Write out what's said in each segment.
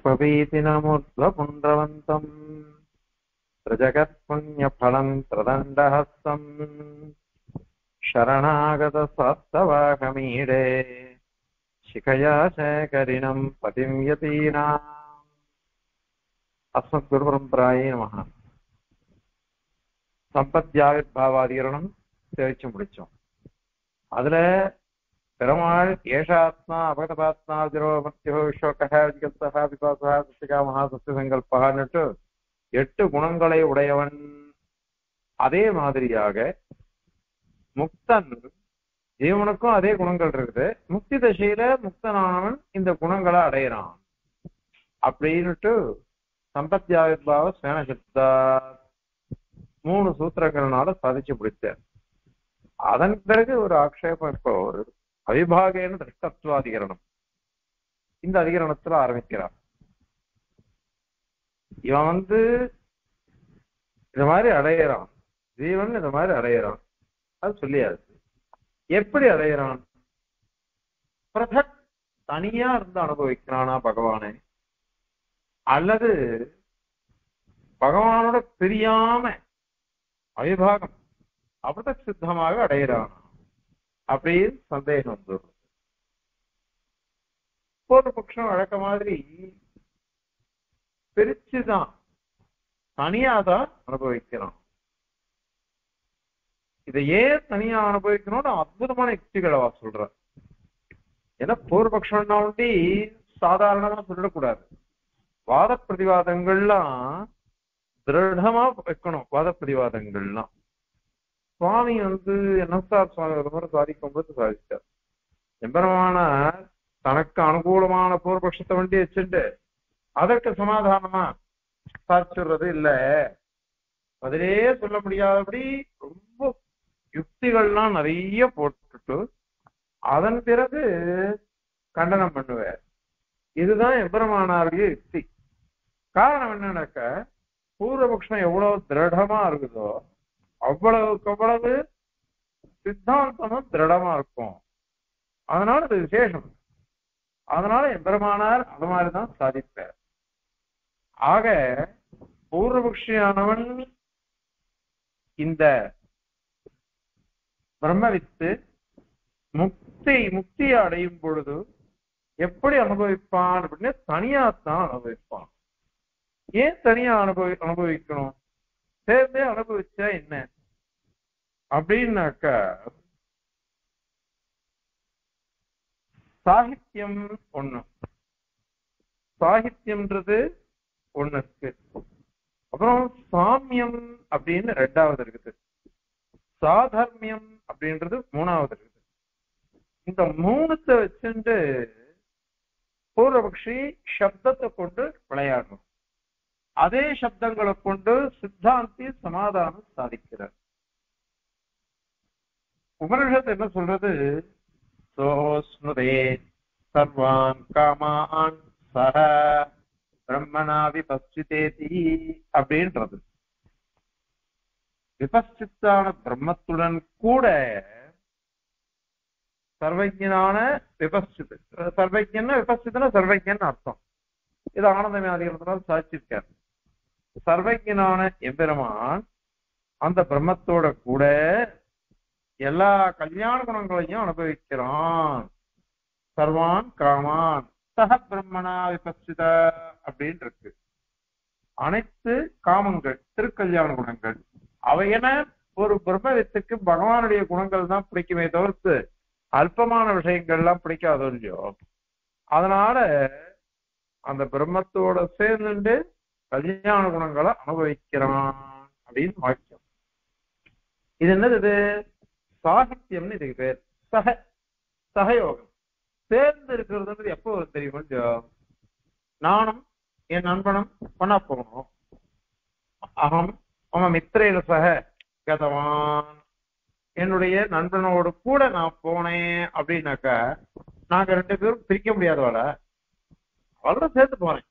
उपवीतिनमुर्ध्वपुण्ड्रवन्तम् प्रजगत्पुण्यफलम् त्रदण्डहस्तम् शरणागतस्वास्तवाहमीडे शिखया शेखरिणम् पतिम् यतीना അസ്മദ്ഗുരുപരമ്പരായ നമ സമ്പദ്യാവിർഭാവാധികരണം തേച്ചു പിടിച്ചു അതിൽ பெருமாள் ஏஷாத்மா அபகதபாத்மா விரோமத்தியோ விஸ்வகா விஜகத்தா விபாசா சசிகா மகாசஸ்ய சங்கல்பான்னுட்டு எட்டு குணங்களை உடையவன். அதே மாதிரியாக முக்தன் ஜீவனுக்கும் அதே குணங்கள் இருக்குது. முக்தி தசையில முக்தனானவன் இந்த குணங்களை அடையிறான். அப்படின்னுட்டு சம்பத்தியாவிர்பாவ ஸ்வேனசப்தா மூணு சூத்திரங்கள்னால சாதிச்சு பிடித்தேன் அதன் பிறகு ஒரு ஆக்ஷேபம் இப்போ ஒரு அவிபாகேன திருஷ்டத்துவ அதிகரணம். இந்த அதிகரணத்துல ஆரம்பிக்கிறார் இவன் வந்து இந்த மாதிரி அடையிறான். ஜீவன் இந்த மாதிரி அடையிறான். அது சொல்லியாது எப்படி அடையிறான்? பிரதக் தனியா இருந்து அனுபவிக்கிறானா பகவானே? அல்லது பகவானோட பிரியாம அவிபாகம் அபத சித்தமாக அடையிறான்? அப்படின்னு சந்தேகம் வந்துடும் ஒரு பட்சம் வழக்க மாதிரி பிரிச்சுதான். தனியாதான் அனுபவிக்கிறான். இதை ஏன் தனியா அனுபவிக்கணும்னு அற்புதமான யுக்திகளை அவ சொல்ற ஏன்னா பூர்வபக்ஷம்னா ஒண்டி சாதாரணமா சொல்லக்கூடாது வாத பிரதிவாதங்கள்லாம் திருடமா வைக்கணும். வாத பிரதிவாதங்கள்லாம். சுவாமி வந்து என்எஸ்ஆர் சுவாமி ஒரு முறை சாதிக்கும் போது சாதிச்சார். எம்பரமான தனக்கு அனுகூலமான பூர்வபக்ஷத்தை வண்டி வச்சுட்டு அதற்கு சமாதானமா சாதிச்சுடுறது இல்ல. அதிலே சொல்ல முடியாதபடி ரொம்ப யுக்திகள்லாம் நிறைய போட்டுட்டு அதன் பிறகு கண்டனம் பண்ணுவார். இதுதான் எம்பெருமானாருடைய யுக்தி. காரணம் என்னன்னாக்க பூர்வபக்ஷம் எவ்வளவு திருடமா இருக்குதோ அவ்வளவுக்கு அவ்வளவு சித்தாந்தமும் திருடமா இருக்கும். அதனால அது விசேஷம். அதனால எம்பெருமானார் அது மாதிரிதான் சாதிப்பார். ஆக பூர்வபக்ஷியானவன் இந்த பிரம்மவித்து முக்தி முக்தியை அடையும் பொழுது எப்படி அனுபவிப்பான் அப்படின்னு தனியாத்தான் அனுபவிப்பான். ஏன் தனியா அனுபவி அனுபவிக்கணும்? சேர்ந்தே அனுபவிச்சா என்ன? அப்படின்னாக்கா சாகித்யம் ஒண்ணு. சாகித்யம்ன்றது ஒண்ணு இருக்கு அப்புறம் சாமியம் அப்படின்னு ரெண்டாவது இருக்குது. சாதர்மியம் அப்படின்றது மூணாவது இருக்குது. இந்த மூணுத்தை வச்சுட்டு பூர்வபக்ஷி சப்தத்தை கொண்டு விளையாடணும். அதே சப்தங்களை கொண்டு சித்தாந்தி சமாதானம் சாதிக்கிறார். உபனிஷத்து என்ன சொல்றது? சோஸ்னுதே சர்வான் காமான் சக பிரம்மனா விபஸ்திதேதி அப்படின்றது. விபஸ்தித்தான பிரம்மத்துடன் கூட சர்வஜனான விபஸ்தித் சர்வஜன்னா விபஸ்தித்தன சர்வஜன் அர்த்தம். இது ஆனந்தமே அதிகாரத்தினால் சாதிச்சிருக்காரு. சர்வஜனான எம்பெருமான் அந்த பிரம்மத்தோட கூட எல்லா கல்யாண குணங்களையும் அனுபவிக்கிறான். சர்வான் காமான். சக பிரம்மணா விபசித அப்படின்னு இருக்கு அனைத்து காமங்கள் திருக்கல்யாண குணங்கள் அவையென ஒரு பிரம்மவித்துக்கு பகவானுடைய குணங்கள் தான் பிடிக்குமே தவிர்த்து அல்பமான விஷயங்கள்லாம் பிடிக்காதோ இல்லையோ. அதனால அந்த பிரம்மத்தோட சேர்ந்துட்டு கல்யாண குணங்களை அனுபவிக்கிறான் அப்படின்னு வாக்கியம். இது என்னது இது? சாகித்யம்னு இதுக்கு பேர். சக சகயோகம். சேர்ந்து இருக்கிறதுன்றது எப்போ வரும் தெரியுமா நானும் என் நண்பனும் பண்ணா போகணும் அகம் அவன் மித்திரையில சக கதவான். என்னுடைய நண்பனோடு கூட நான் போனேன் அப்படின்னாக்கா நாங்க ரெண்டு பேரும் பிரிக்க முடியாதவாள. அவளோட சேர்ந்து போறேன்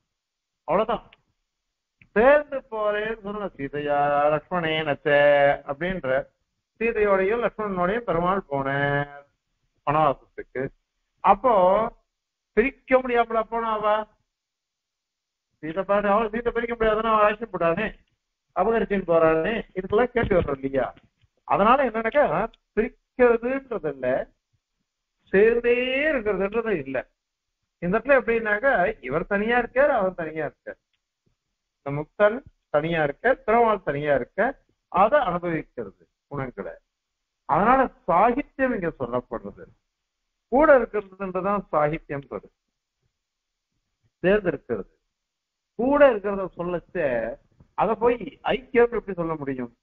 அவ்வளவுதான். சேர்ந்து போறேன்னு சொன்ன சீதையா லக்ஷ்மணே நச்ச அப்படின்ற சீதையோடையும் லக்ஷ்மணனோடையும் பெருமாள் போனேன் வனவாசத்துக்கு. அப்போ பிரிக்க முடியாமல போனா அவ சீதை பாட்டு அவள் சீதை பிரிக்க முடியாதுன்னு அவள் ஆட்சி போட்டானே அபகரிச்சுன்னு போறானே இதுக்கெல்லாம் கேட்டு வர்றோம் இல்லையா? அதனால என்னன்னாக்கா பிரிக்கிறதுன்றது இல்ல சேர்ந்தே இருக்கிறதுன்றது இல்ல. இந்த இடத்துல எப்படின்னாக்கா இவர் தனியா இருக்கார் அவர் தனியா இருக்கார். இந்த முக்தன் தனியா இருக்க திருமால் தனியா இருக்க அதை அனுபவிக்கிறது குணங்களை. அதனால சாகித்யம் இங்க சொல்லப்படுறது கூட இருக்கிறதுன்றதான் சாகித்யம் தேர்ந்தெடுக்கிறது கூட இருக்கிறத சொல்லச்ச அதை போய் ஐக்கியம் எப்படி சொல்ல முடியும்?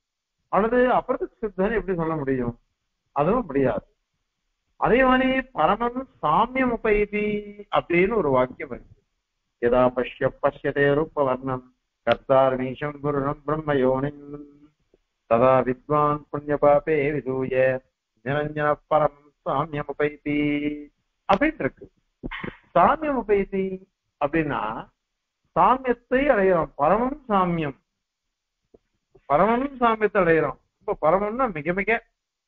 அல்லது அப்புறத்துக்கு சித்தன் எப்படி சொல்ல முடியும்? அதுவும் முடியாது. அதே மாதிரி பரமன் சாமியம் உபயதி அப்படின்னு ஒரு வாக்கியம் இருக்கு. எதா பஷ்ய பஷ்யதே ரூப வர்ணம் கர்த்தார் மீஷம் குருணம் பிரம்ம யோனின் ததா வித்வான் புண்ணிய பாபே விதூய. நிரஞ்சன பரம் சாமியம் உபயதி அப்படின்னு இருக்கு சாமியம் உபயதி அப்படின்னா சாமியத்தை அடைகிறோம் பரமம் சாமியம். பரமம் சாமியத்தை அடைகிறோம் இப்ப பரமம்னா மிக மிக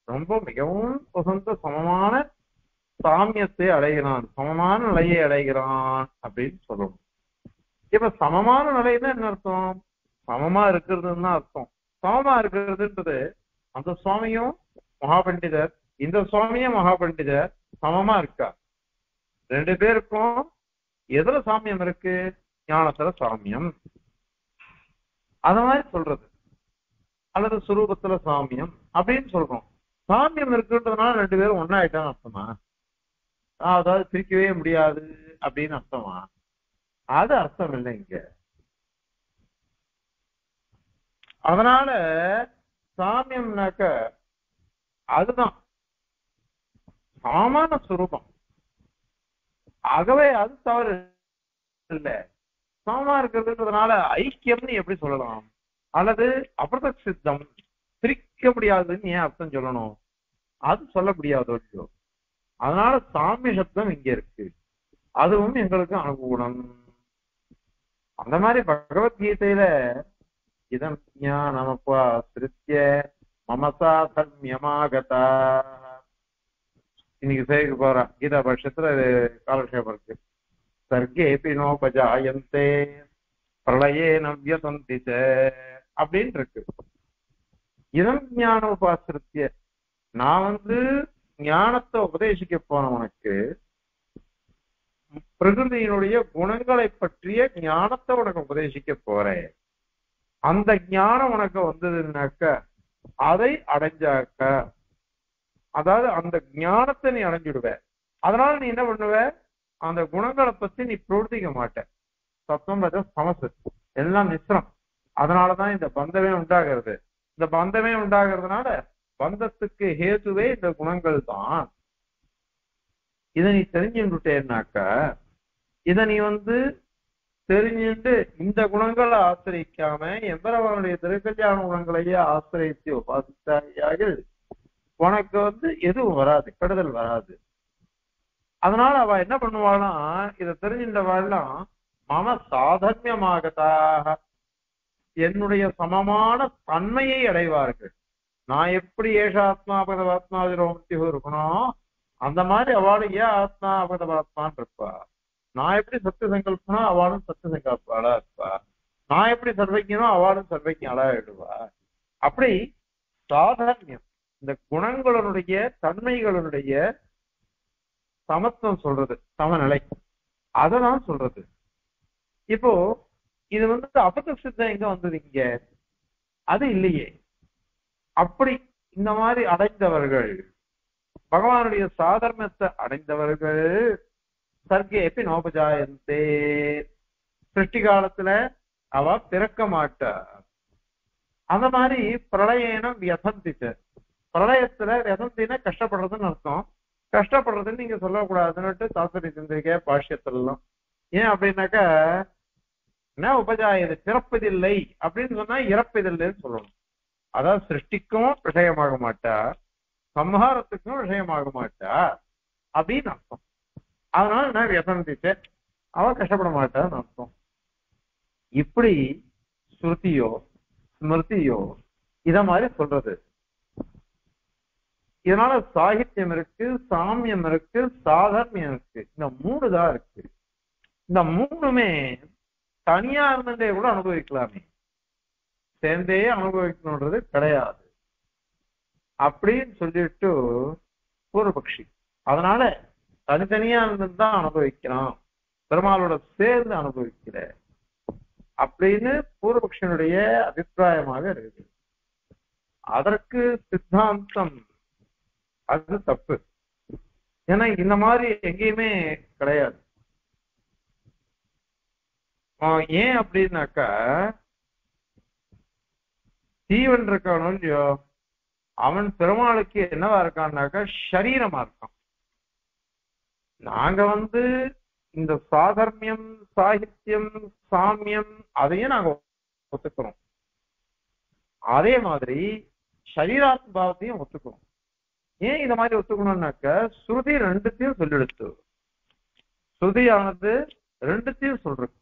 ரொம்ப மிகவும் உகந்த சமமான சாமியத்தை அடைகிறான். சமமான நிலையை அடைகிறான் அப்படின்னு சொல்லணும். இப்ப சமமான நிலைன்னா என்ன அர்த்தம்? சமமா இருக்கிறதுன்னு தான் அர்த்தம். சமமா இருக்கிறதுன்றது அந்த சுவாமியும் மகாபண்டிதர் இந்த சுவாமியும் மகாபண்டிதர் சமமா இருக்கா ரெண்டு பேருக்கும் எதுல சாமியம் இருக்கு? ஞானத்துல சாமியம். அத மாதிரி சொல்றது. அல்லது சுரூபத்துல சாமியம் அப்படின்னு சொல்றோம். சாமியம் இருக்குன்றதுனால ரெண்டு பேரும் ஒன்னாயிட்டான்னு அர்த்தமா? அதாவது பிரிக்கவே முடியாது அப்படின்னு அர்த்தமா? அது அர்த்தம் இல்லை இங்க. அதனால சாமியம்னாக்க அதுதான். சாமான சுரூபம். ஆகவே அது தவறு இல்ல. சமமா இருக்கிறதுன்றதுனால ஐக்கியம்னு எப்படி சொல்லலாம்? அல்லது அபிரத சித்தம் பிரிக்க முடியாதுன்னு ஏன் அர்த்தம் சொல்லணும்? அது சொல்ல முடியாது அதனால சாமிய சப்தம் இங்க இருக்கு. அதுவும் எங்களுக்கு அனுகூலம். அந்த மாதிரி பகவத்கீதையில இதம் ஞானமப்பா சிருத்திய மமசா தர்மியமாகதா இன்னைக்கு சேவிக்க போற. கீதா பட்சத்துல இது காலக்ஷேபம் இருக்கு. சர்க்கேபி நோபஜாயந்தே பிரளயே நவ்யசந்தி ச அப்படின்னு இருக்கு. இதம் ஞான உபாசிருத்திய நான் வந்து ஞானத்தை உபதேசிக்க போனவனுக்கு பிரகிருதியினுடைய குணங்களை பற்றிய ஞானத்தை உனக்கு உபதேசிக்க போறேன். அந்த ஞானம் உனக்கு வந்ததுன்னாக்க அதை அடைஞ்சாக்க அதாவது அந்த ஞானத்தை நீ அடைஞ்சிடுவ. அதனால நீ என்ன பண்ணுவ? அந்த குணங்களை பத்தி நீ பிரவர்த்திக்க மாட்ட. சத்தம் சமசு. எல்லாம் மிஸ்ரம். அதனாலதான் இந்த பந்தமே உண்டாகிறது. இந்த பந்தமே உண்டாகிறதுனால பந்தத்துக்கு ஹேதுவே இந்த குணங்கள் தான் இதை நீ தெரிஞ்சுட்டேன்னாக்கா இதை நீ வந்து தெரிஞ்சுட்டு இந்த குணங்களை ஆசிரிக்காம எம்பரவனுடைய திருக்கல்யாண குணங்களையே ஆசிரியத்து உபாசித்தாயாக உனக்கு வந்து எதுவும் வராது கெடுதல் வராது. அதனால அவ என்ன பண்ணுவாள்னா இதை தெரிஞ்சின்றவாள்லாம் மம சாதன்யமாகதாக என்னுடைய சமமான தன்மையை அடைவார்கள். நான் எப்படி ஏஷ ஆத்மா அபகதவாத்மாதிரோமத்தியோ இருக்கணும் அந்த மாதிரி அவளும் ஏன் ஆத்மா அபகதவாத்மான் இருப்பா நான் எப்படி சத்திய சங்கல்பனா அவளும் சத்திய சங்கல்பாளா இருப்பா நான் எப்படி சர்வஜனோ அவளும் சர்வஜாளா ஆயிடுவா அப்படி சாதாரியம் இந்த குணங்களுடைய தன்மைகளுடைய சமத்துவம் சொல்றது சமநிலை. அததான் சொல்றது. இப்போ இது வந்து அபத்த சித்தம் எங்க வந்தது இங்க? அது இல்லையே. அப்படி இந்த மாதிரி அடைந்தவர்கள் பகவானுடைய சாதர்மத்தை அடைந்தவர்கள் சர்க்கே எப்பி நோபஜாயந்தே. சிருஷ்டி காலத்துல அவ பிறக்க மாட்டா. அந்த மாதிரி பிரளயனம் வியசந்திச்சு பிரளயத்துல வியசந்தினா கஷ்டப்படுறதுன்னு அர்த்தம். கஷ்டப்படுறதுன்னு நீங்க சொல்லக்கூடாதுன்னுட்டு சாஸ்திரி சிந்திக்க பாஷ்யத்திலாம் ஏன் அப்படின்னாக்கா என்ன உபஜாயது பிறப்பதில்லை அப்படின்னு சொன்னா இறப்பதில்லைன்னு சொல்லணும். அதாவது சிருஷ்டிக்கும் விஷயமாக மாட்டா. சம்ஹாரத்துக்கும் விஷயமாக மாட்டா அப்படின்னு அர்த்தம். அதனால நான் வியசந்திச்சேன் அவ கஷ்டப்பட மாட்டான்னு அர்த்தம். இப்படி ஸ்ருதியோ ஸ்மிருதியோ இத மாதிரி சொல்றது. இதனால சாகித்யம் இருக்கு சாமியம் இருக்கு சாதர்மியம் இருக்கு. இந்த மூணு தான் இருக்கு. இந்த மூணுமே தனியா இருந்துட்டே கூட அனுபவிக்கலாமே. சேர்ந்தே அனுபவிக்கணுன்றது கிடையாது. அப்படின்னு சொல்லிட்டு பூர்வபக்ஷி அதனால தனித்தனியா இருந்துதான் அனுபவிக்கிறோம் அனுபவிக்கிறான். பெருமாளோட சேர்ந்து அனுபவிக்கிற அப்படின்னு பூர்வபக்ஷனுடைய அபிப்பிராயமாக இருக்கு அதற்கு சித்தாந்தம் அது தப்பு. ஏன்னா இந்த மாதிரி எங்கேயுமே கிடையாது. ஏன் அப்படின்னாக்கா தீவன் இருக்கணும் இல்லையோ அவன் பெருமாளுக்கு என்னவா இருக்கான்னாக்கா சரீரமா இருக்கான். நாங்க வந்து இந்த சாதர்மியம் சாகித்யம் சாமியம் அதையும் நாங்க ஒத்துக்கிறோம். அதே மாதிரி சரீராத்ம பாவத்தையும் ஒத்துக்கிறோம். ஏன் இந்த மாதிரி ஒத்துக்கணும்னாக்க ஸ்ருதி ரெண்டுத்தையும் சொல்லிடுத்து. ஸ்ருதியானது ரெண்டுத்தையும் சொல்றது.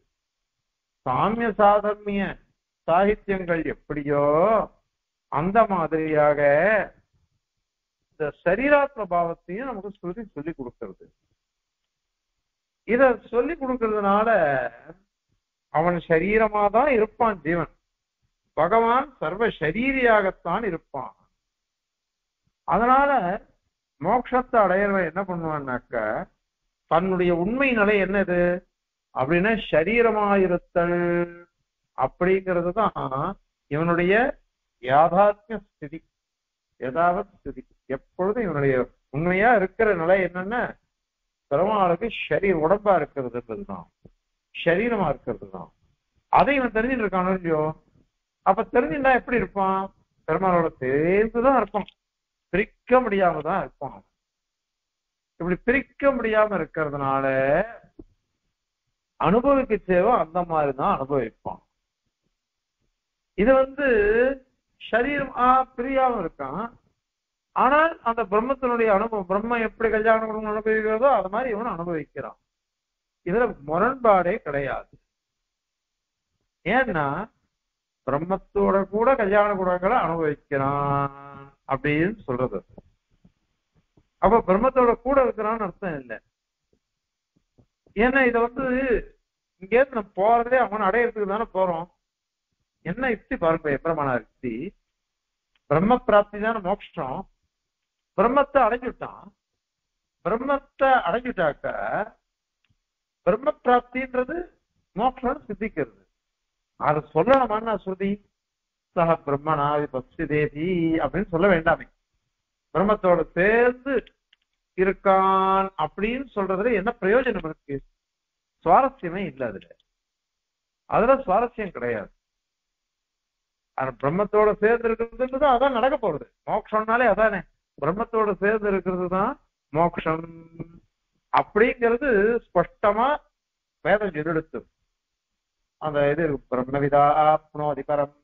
சாமிய சாதர்மிய சாகித்யங்கள் எப்படியோ அந்த மாதிரியாக இந்த சரீராத்ம பாவத்தையும் நமக்கு ஸ்ருதி சொல்லி கொடுக்கிறது. இத சொல்லி கொடுக்கறதுனால அவன் சரீரமா தான் இருப்பான் ஜீவன். பகவான் சர்வ சரீரியாகத்தான் இருப்பான். அதனால மோட்சத்தை அடையறவன் என்ன பண்ணுவான்னாக்க தன்னுடைய உண்மை நிலை என்னது? அப்படின்னா சரீரமாயிருத்தல் அப்படிங்கிறது தான் இவனுடைய யாதாத்ய ஸ்திதி யதாவத் ஸ்திதி எப்பொழுதும் இவனுடைய உண்மையா இருக்கிற நிலை என்னன்னா பெருமாளுக்கு சரீர உடம்பா இருக்கிறதுன்றதுதான் சரீரமா இருக்கிறது தான் அதை இவன் தெரிஞ்சுட்டு இருக்கானோ இல்லையோ? அப்ப தெரிஞ்சுட்டா எப்படி இருப்பான்? பெருமாளோட சேர்ந்துதான் இருப்பான். பிரிக்க முடியாம தான் இருப்பான் இப்படி பிரிக்க முடியாம இருக்கிறதுனால அனுபவிக்க சேவை அந்த மாதிரிதான் அனுபவிப்பான். இது வந்து சரீரம் ஆ பிரியாம இருக்கான். ஆனால் அந்த பிரம்மத்தினுடைய அனுபவம் பிரம்ம எப்படி கல்யாண அனுபவிக்கிறதோ அது மாதிரி இவன் அனுபவிக்கிறான். இதுல முரண்பாடே கிடையாது. ஏன்னா பிரம்மத்தோட கூட கல்யாண குணங்களை அனுபவிக்கிறான் அப்படின்னு சொல்றது. அப்ப பிரம்மத்தோட கூட இருக்கிறான்னு அர்த்தம் இல்லை. ஏன்னா இத வந்து இங்கேருந்து நம்ம போறதே அவன் அடையிறதுக்கு தானே போறோம். என்ன யுக்தி பாருங்க எப்பரமான யுக்தி? பிரம்ம பிராப்தி தானே மோட்சம். பிரம்மத்தை அடைஞ்சுட்டான். பிரம்மத்தை அடைஞ்சுட்டாக்க பிரம்ம பிராப்தின்றது மோட்சம் சித்திக்கிறது. அதை சொல்லணுமான்னா ஸ்ருதி? சக பிரம்மனாதி பக்தி தேதி அப்படின்னு சொல்ல வேண்டாமே. பிரம்மத்தோட சேர்ந்து இருக்கான் அப்படின்னு சொல்றதுல என்ன பிரயோஜனம் இருக்கு? சுவாரஸ்யமே இல்ல அதுல. அதுல சுவாரஸ்யம் கிடையாது. பிரம்மத்தோட சேர்ந்து இருக்கிறதுன்றது அதான் நடக்க போறது. மோக்ஷம்னாலே அதானே. பிரம்மத்தோட சேர்ந்து இருக்கிறது தான் மோக்ஷம். அப்படிங்கிறது ஸ்பஷ்டமா வேதம் எதிர்த்து அந்த இது பிரம்மவிதா ஆப்னோதி பரம்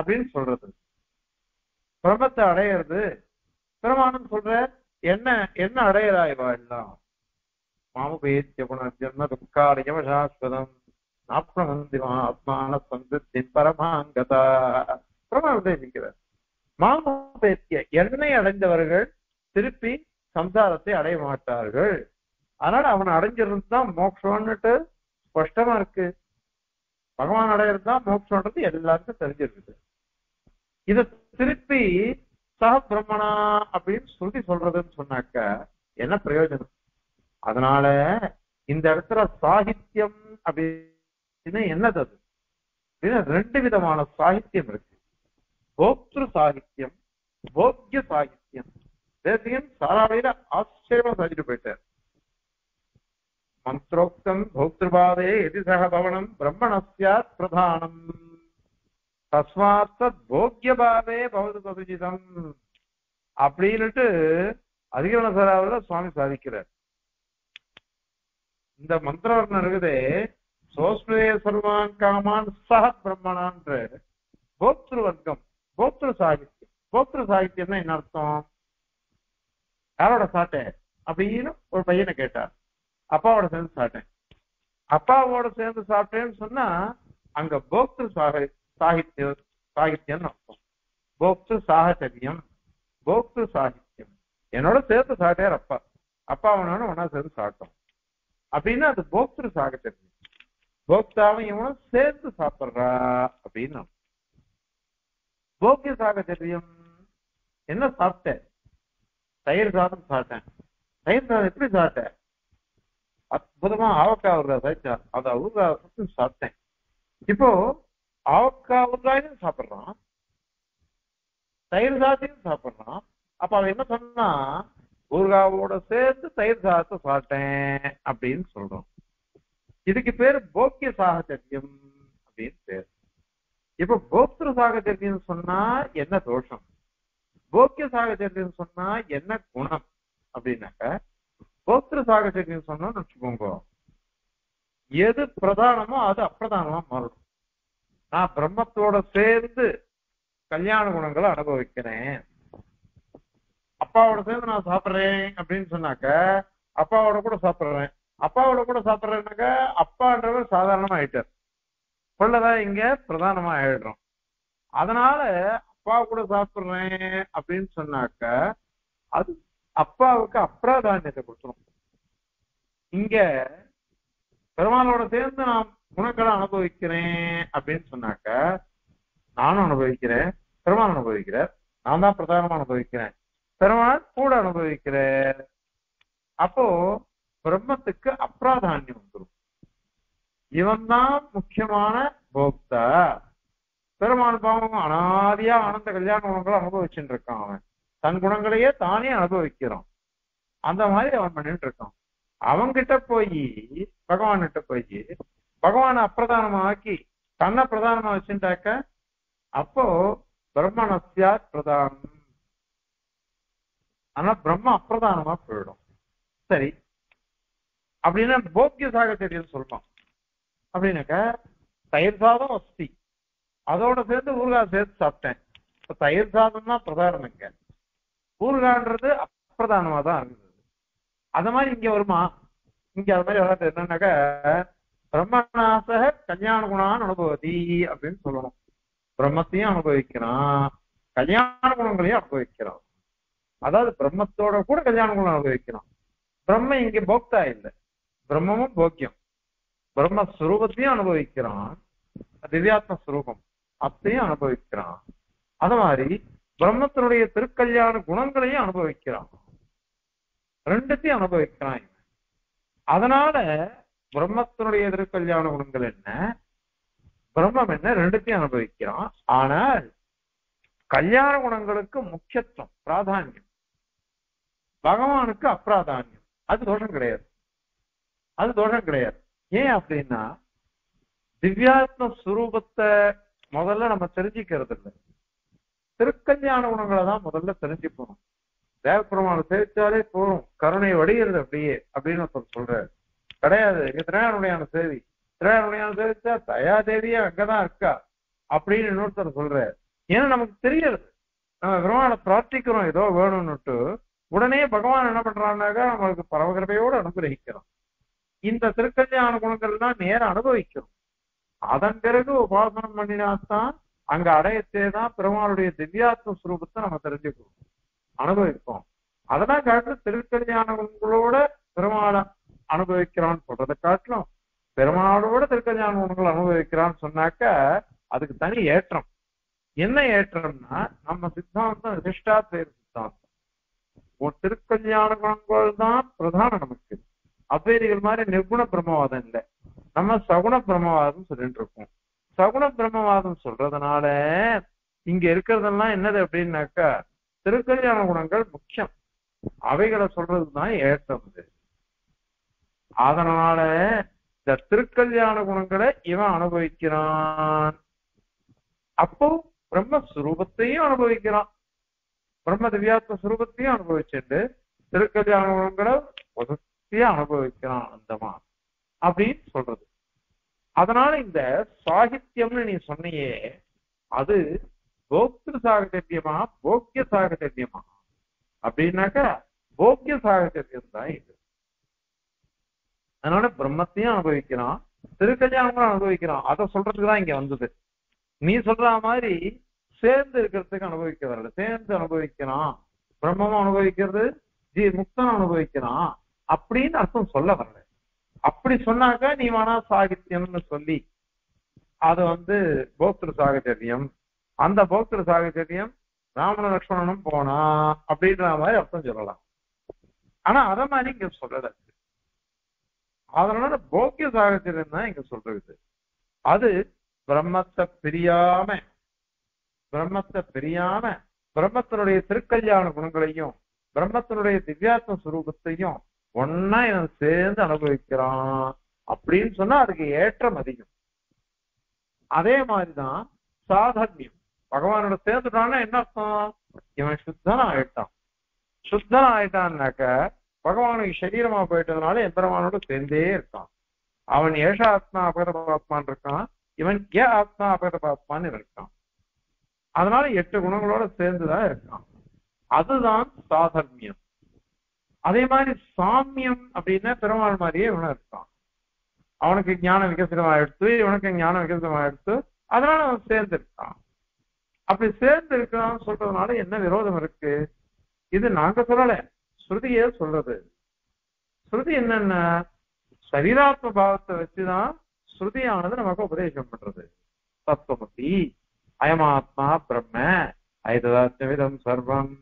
அப்படின்னு சொல்றது. பிரம்மத்தை அடையிறது. பிரமாணம் சொல்ற என்ன என்ன அடையிறாய் எல்லாம் மாமுபேத்திய புனர்ஜன்ம துக்காலயம் சாஸ்வதம். நாப்னமந்திமா ஆத்மான சந்தித்தி பரமாங்கதா பிரமாணம் உபதேசிக்கிறார் மாமுபேத்திய எண்ணெய் அடைந்தவர்கள் திருப்பி சம்சாரத்தை அடைய மாட்டார்கள். அதனால அவன் அடைஞ்சிருந்தான் மோட்சம்னுட்டு ஸ்பஷ்டமா இருக்கு. பகவான் அடையிறதுதான் மோட்சம்ன்றது எல்லாருக்கும் தெரிஞ்சிருக்குது. இத திருப்பி சக பிரம்மணா அப்படின்னு சொல்லி சொல்றதுன்னு சொன்னாக்க என்ன பிரயோஜனம்? அதனால இந்த இடத்துல சாகித்யம் அப்படின்னு என்னது அது அப்படின்னா ரெண்டு விதமான சாகித்யம் இருக்கு. போக்திரு சாகித்யம் போக்ய சாகித்யம். தேசியம் சாராவையில ஆச்சரியமா சாதிட்டு போயிட்டார். மந்திரோக்தம் போக்திருபாதே எதி சக பவனம் பிரம்மணஸ்யாத் பிரதானம். தஸ்மாத் போக்யபாவே பவது பதுஜிதம் அப்படின்னுட்டு அதிகரண சாராவில் சுவாமி சாதிக்கிறார். இந்த மந்திரவர்ணம் இருக்குதே சோஸ்மிரே சர்வான் காமான் சக பிரம்மணான்ற கோத்ரு வர்க்கம் கோத்ரு சாகித்யம். போக்திரு சாகித்யம்னா என்ன அர்த்தம்? யாரோட சாட்டேன் அப்படின்னு ஒரு பையனை கேட்டார். அப்பாவோட சேர்ந்து சாப்பிட்டேன் அப்பாவோட சேர்ந்து சாப்பிட்டேன்னு சொன்னா அங்க போக்திரு சாக சாகித்ய சாகித்யம்னு அர்த்தம். போக்து சாகச்சரியம் போக்திரு சாகித்யம். என்னோட சேர்த்து சாப்பிட்டார் அப்பா. அப்பா அவனோட ஒன்னா சேர்ந்து சாப்பிட்டோம். அப்படின்னா அது போக்திரு சாகச்சரியம். போக்தாவும் இவனும் சேர்த்து சாப்பிடுறா அப்படின்னு போக்கிய சாகச்சரியம் என்ன சாப்பிட்டேன் தயிர் சாதம் சாப்பிட்டேன். தயிர் சாதம் எப்படி சாப்பிட்டேன் அற்புதமா ஆவக்காய் ஊறுகாய் சாய்ச்சா அதை ஊறுகாய் சுட்டு சாப்பிட்டேன். இப்போ ஆவக்காய் ஊறுகாயும் சாப்பிடுறான் தயிர் சாதத்தையும் சாப்பிடுறான். அப்ப அவன் என்ன சொன்னா ஊறுகாவோட சேர்த்து தயிர் சாதத்தை சாப்பிட்டேன் அப்படின்னு சொல்றோம் இதுக்கு பேரு போக்கிய சாகச்சரியம் அப்படின்னு பேர். இப்ப போக்திரு சாகச்சரியம் சொன்னா என்ன தோஷம்? போக்கிய சாகச்சரியம் சொன்னா என்ன குணம்? அப்படின்னாக்க போக்திரு சாகச்சரியம் சொன்னோம்னு வச்சுக்கோங்க. எது பிரதானமோ அது அப்பிரதானமா மாறும் நான் பிரம்மத்தோட சேர்ந்து கல்யாண குணங்களை அனுபவிக்கிறேன். அப்பாவோட சேர்ந்து நான் சாப்பிடுறேன் அப்படின்னு சொன்னாக்க அப்பாவோட கூட சாப்பிடுறேன். அப்பாவோட கூட சாப்பிடுறதுனாக்க அப்பான்றவர் சாதாரணமா ஆயிட்டார் கொள்ளதான் இங்க பிரதானமா ஆயிடுறோம் அதனால அப்பா கூட சாப்பிடுறேன் அப்படின்னு சொன்னாக்க அது அப்பாவுக்கு அப்பிராதானியத்தை கொடுத்துரும். இங்க பெருமாளோட சேர்ந்து நான் குணக்களை அனுபவிக்கிறேன் அப்படின்னு சொன்னாக்க நானும் அனுபவிக்கிறேன் பெருமாள் அனுபவிக்கிறேன் நான் தான் பிரதானமா அனுபவிக்கிறேன். பெருமாள் கூட அனுபவிக்கிறேன் அப்போ பிரம்மத்துக்கு அப்ராதானியம் வந்துடும் இவன் தான் முக்கியமான போக்தா. பெருமான் பாவம் அனாதியா ஆனந்த கல்யாண குணங்களை அனுபவிச்சுட்டு இருக்கான் அவன். தன் குணங்களையே தானே அனுபவிக்கிறான். அந்த மாதிரி அவன் பண்ணிட்டு இருக்கான் அவன்கிட்ட போய் பகவான் கிட்ட போய் பகவானை அப்பிரதானமாக்கி தன்னை பிரதானமா வச்சுட்டாக்க அப்போ பிரம்மணத்தியா பிரதானம். ஆனா பிரம்ம அப்பிரதானமா போயிடும். சரி அப்படின்னா போக்கிய சாகச்சரியம் சொல்றோம். அப்படின்னாக்க தயிர் சாதம் வசதி அதோட சேர்ந்து ஊறுகாய் சேர்த்து சாப்பிட்டேன். இப்ப தயிர் சாதம் தான் பிரதானம் இங்க ஊறுகான்றது அப்பிரதானமா தான் இருந்தது அது மாதிரி இங்க வருமா? இங்க அது மாதிரி வராது. என்னன்னாக்க பிரம்மநாசக கல்யாண குணான் அனுபவதி அப்படின்னு சொல்லணும். பிரம்மத்தையும் அனுபவிக்கிறான். கல்யாண குணங்களையும் அனுபவிக்கிறான். அதாவது பிரம்மத்தோட கூட கல்யாண குணம் அனுபவிக்கிறான். பிரம்ம இங்க போக்தா இல்லை. பிரம்மமும் போக்கியம். பிரம்மஸ்வரூபத்தையும் அனுபவிக்கிறான். திவ்யாத்ம ஸ்வரூபம் அத்தையும் அனுபவிக்கிறான். அது மாதிரி பிரம்மத்தினுடைய திருக்கல்யாண குணங்களையும் அனுபவிக்கிறான். ரெண்டுத்தையும் அனுபவிக்கிறான் அதனால பிரம்மத்தினுடைய திருக்கல்யாண குணங்கள் என்ன? பிரம்மம் என்ன? ரெண்டுத்தையும் அனுபவிக்கிறான். ஆனால் கல்யாண குணங்களுக்கு முக்கியத்துவம் பிராதானியம். பகவானுக்கு அப்பிராதானியம். அது தோஷம் கிடையாது. அது தோஷம் கிடையாது. ஏன் அப்படின்னா திவ்யாத்ம சுரூபத்தை முதல்ல நம்ம தெரிஞ்சுக்கிறது இல்லை. திருக்கல்யாண குணங்களை தான் முதல்ல தெரிஞ்சுக்கணும். தேவப்பெருமானை சேவிச்சாலே போகும் கருணை வடிகிறது அப்படியே அப்படின்னு ஒருத்தர் சொல்றாரு. கிடையாது. இங்க திரையானுடையான சேவி. திரையானுடையான சேவிச்சா தயாதேவியே அங்கதான் இருக்கா? அப்படின்னு இன்னொருத்தர் சொல்றாரு. ஏன்னா நமக்கு தெரியறது நம்ம பெருமானை பிரார்த்திக்கிறோம். ஏதோ வேணும்னுட்டு. உடனே பகவான் என்ன பண்றான்னாக்கா நம்மளுக்கு பரவகிருபையோடு அனுகிரகிக்கிறோம். இந்த திருக்கல்யாண குணங்கள் தான் நேரம் அனுபவிக்கிறோம். அதன் பிறகு உபாசனம் பண்ணினாத்தான் அங்க அடையத்தே தான் பெருமாளுடைய திவ்யாத்ம சுரூபத்தை நம்ம தெரிஞ்சுக்கிறோம் அனுபவிப்போம். அதெல்லாம் காட்டிலும் திருக்கல்யாண குணங்களோட பெருமாளை அனுபவிக்கிறான்னு சொல்றதை காட்டிலும் பெருமாளோட திருக்கல்யாண குணங்கள் அனுபவிக்கிறான்னு சொன்னாக்க அதுக்கு தனி ஏற்றம். என்ன ஏற்றம்னா நம்ம சித்தாந்தம் விசிஷ்டாத்வைத சித்தாந்தம். உன் திருக்கல்யாண குணங்கள் தான் பிரதானம் நமக்கு. அத்வைதிகள் மாதிரி நிர்குண பிரம்மவாதம் இல்லை. நம்ம சகுண பிரம்மவாதம் சொல்லிட்டு இருக்கோம். சகுண பிரம்மவாதம் சொல்றதுனால இங்க இருக்கிறதெல்லாம் என்னது அப்படின்னாக்கா திருக்கல்யாண குணங்கள் முக்கியம். அவைகளை சொல்றதுதான் ஏற்றம் இது. அதனால இந்த திருக்கல்யாண குணங்களை இவன் அனுபவிக்கிறான். அப்போ பிரம்மஸ்வரூபத்தையும் அனுபவிக்கிறான். பிரம்ம திவ்யாத்ம சுரூபத்தையும் அனுபவிச்சுட்டு திருக்கல்யாண குணங்களை அனுபவிக்கிறான் அந்தமா அப்படின்னு சொல்றது. அதனால இந்த சாகித்யம்னு நீ சொன்னையே அது போக்திரு சாகச்சரியமா போக்கிய சாகச்சரியமா அப்படின்னாக்கா போக்கிய சாகச்சரியம் தான் இது. அதனால பிரம்மத்தையும் அனுபவிக்கிறான் திருக்கல்யாணமும் அனுபவிக்கிறான். அதை சொல்றதுக்கு தான் இங்க வந்தது. நீ சொல்ற மாதிரி சேர்ந்து இருக்கிறதுக்கு அனுபவிக்க வரல. சேர்ந்து அனுபவிக்கிறான். பிரம்மமும் அனுபவிக்கிறது ஜி முக்தன் அனுபவிக்கிறான். அப்படின்னு அர்த்தம் சொல்ல வரல. அப்படி சொன்னாக்க நீ வேணா சாகித்யம்னு சொல்லி. அது வந்து போக்திரு சாகச்சரியம் அந்த போக்திரு சாகச்சரியம் ராமன லக்ஷ்மணனும் போனா அப்படின்ற மாதிரி அர்த்தம் சொல்லலாம். ஆனா அத மாதிரி இங்க சொல்லல. அதனால போக்கிய சாகச்சரியம் தான் இங்க சொல்றது. அது பிரம்மத்தை பிரியாம பிரம்மத்தை பிரியாம பிரம்மத்தினுடைய திருக்கல்யாண குணங்களையும் பிரம்மத்தினுடைய திவ்யாத்ம சுரூபத்தையும் ஒன்னா இவன் சேர்ந்து அனுபவிக்கிறான் அப்படின்னு சொன்னா அதுக்கு ஏற்றம் அதிகம். அதே மாதிரிதான் சாதர்மியம். பகவானோட சேர்ந்துட்டான்னா என்ன அர்த்தம்? இவன் சுத்தன ஆயிட்டான். சுத்தன ஆயிட்டான்னாக்க பகவானுக்கு சரீரமா போயிட்டதுனால எம்பெருமானோட சேர்ந்தே இருக்கான். அவன் ஏஷ ஆத்மா அபகதபாத்மான் இருக்கான். இவன் ஏ ஆத்மா அபகதபாத்மான்னு இருக்கான். அதனால எட்டு குணங்களோட சேர்ந்துதான் இருக்கான். அதுதான் சாதர்மியம். அதே மாதிரி சாமியம் அப்படின்னா பெருமாள் மாதிரியே இவனும் இருக்கான். அவனுக்கு ஞானம் விகசிதமாயிடுத்து இவனுக்கு ஞானம் விகசிதமாயிடுத்து அதனால அவன் சேர்ந்து இருக்கான் அப்படி சேர்ந்து இருக்கான் சொல்றதுனால என்ன விரோதம் இருக்கு? இது நாங்க சொல்லல. ஸ்ருதியே சொல்றது. ஸ்ருதி என்னென்ன சரீராத்ம பாவத்தை வச்சுதான் ஸ்ருதியானது நமக்கு உபதேசம் பண்றது. தத்துவமசி அயமாத்மா பிரம்ம ஐததாத்மவிதம் சர்வம்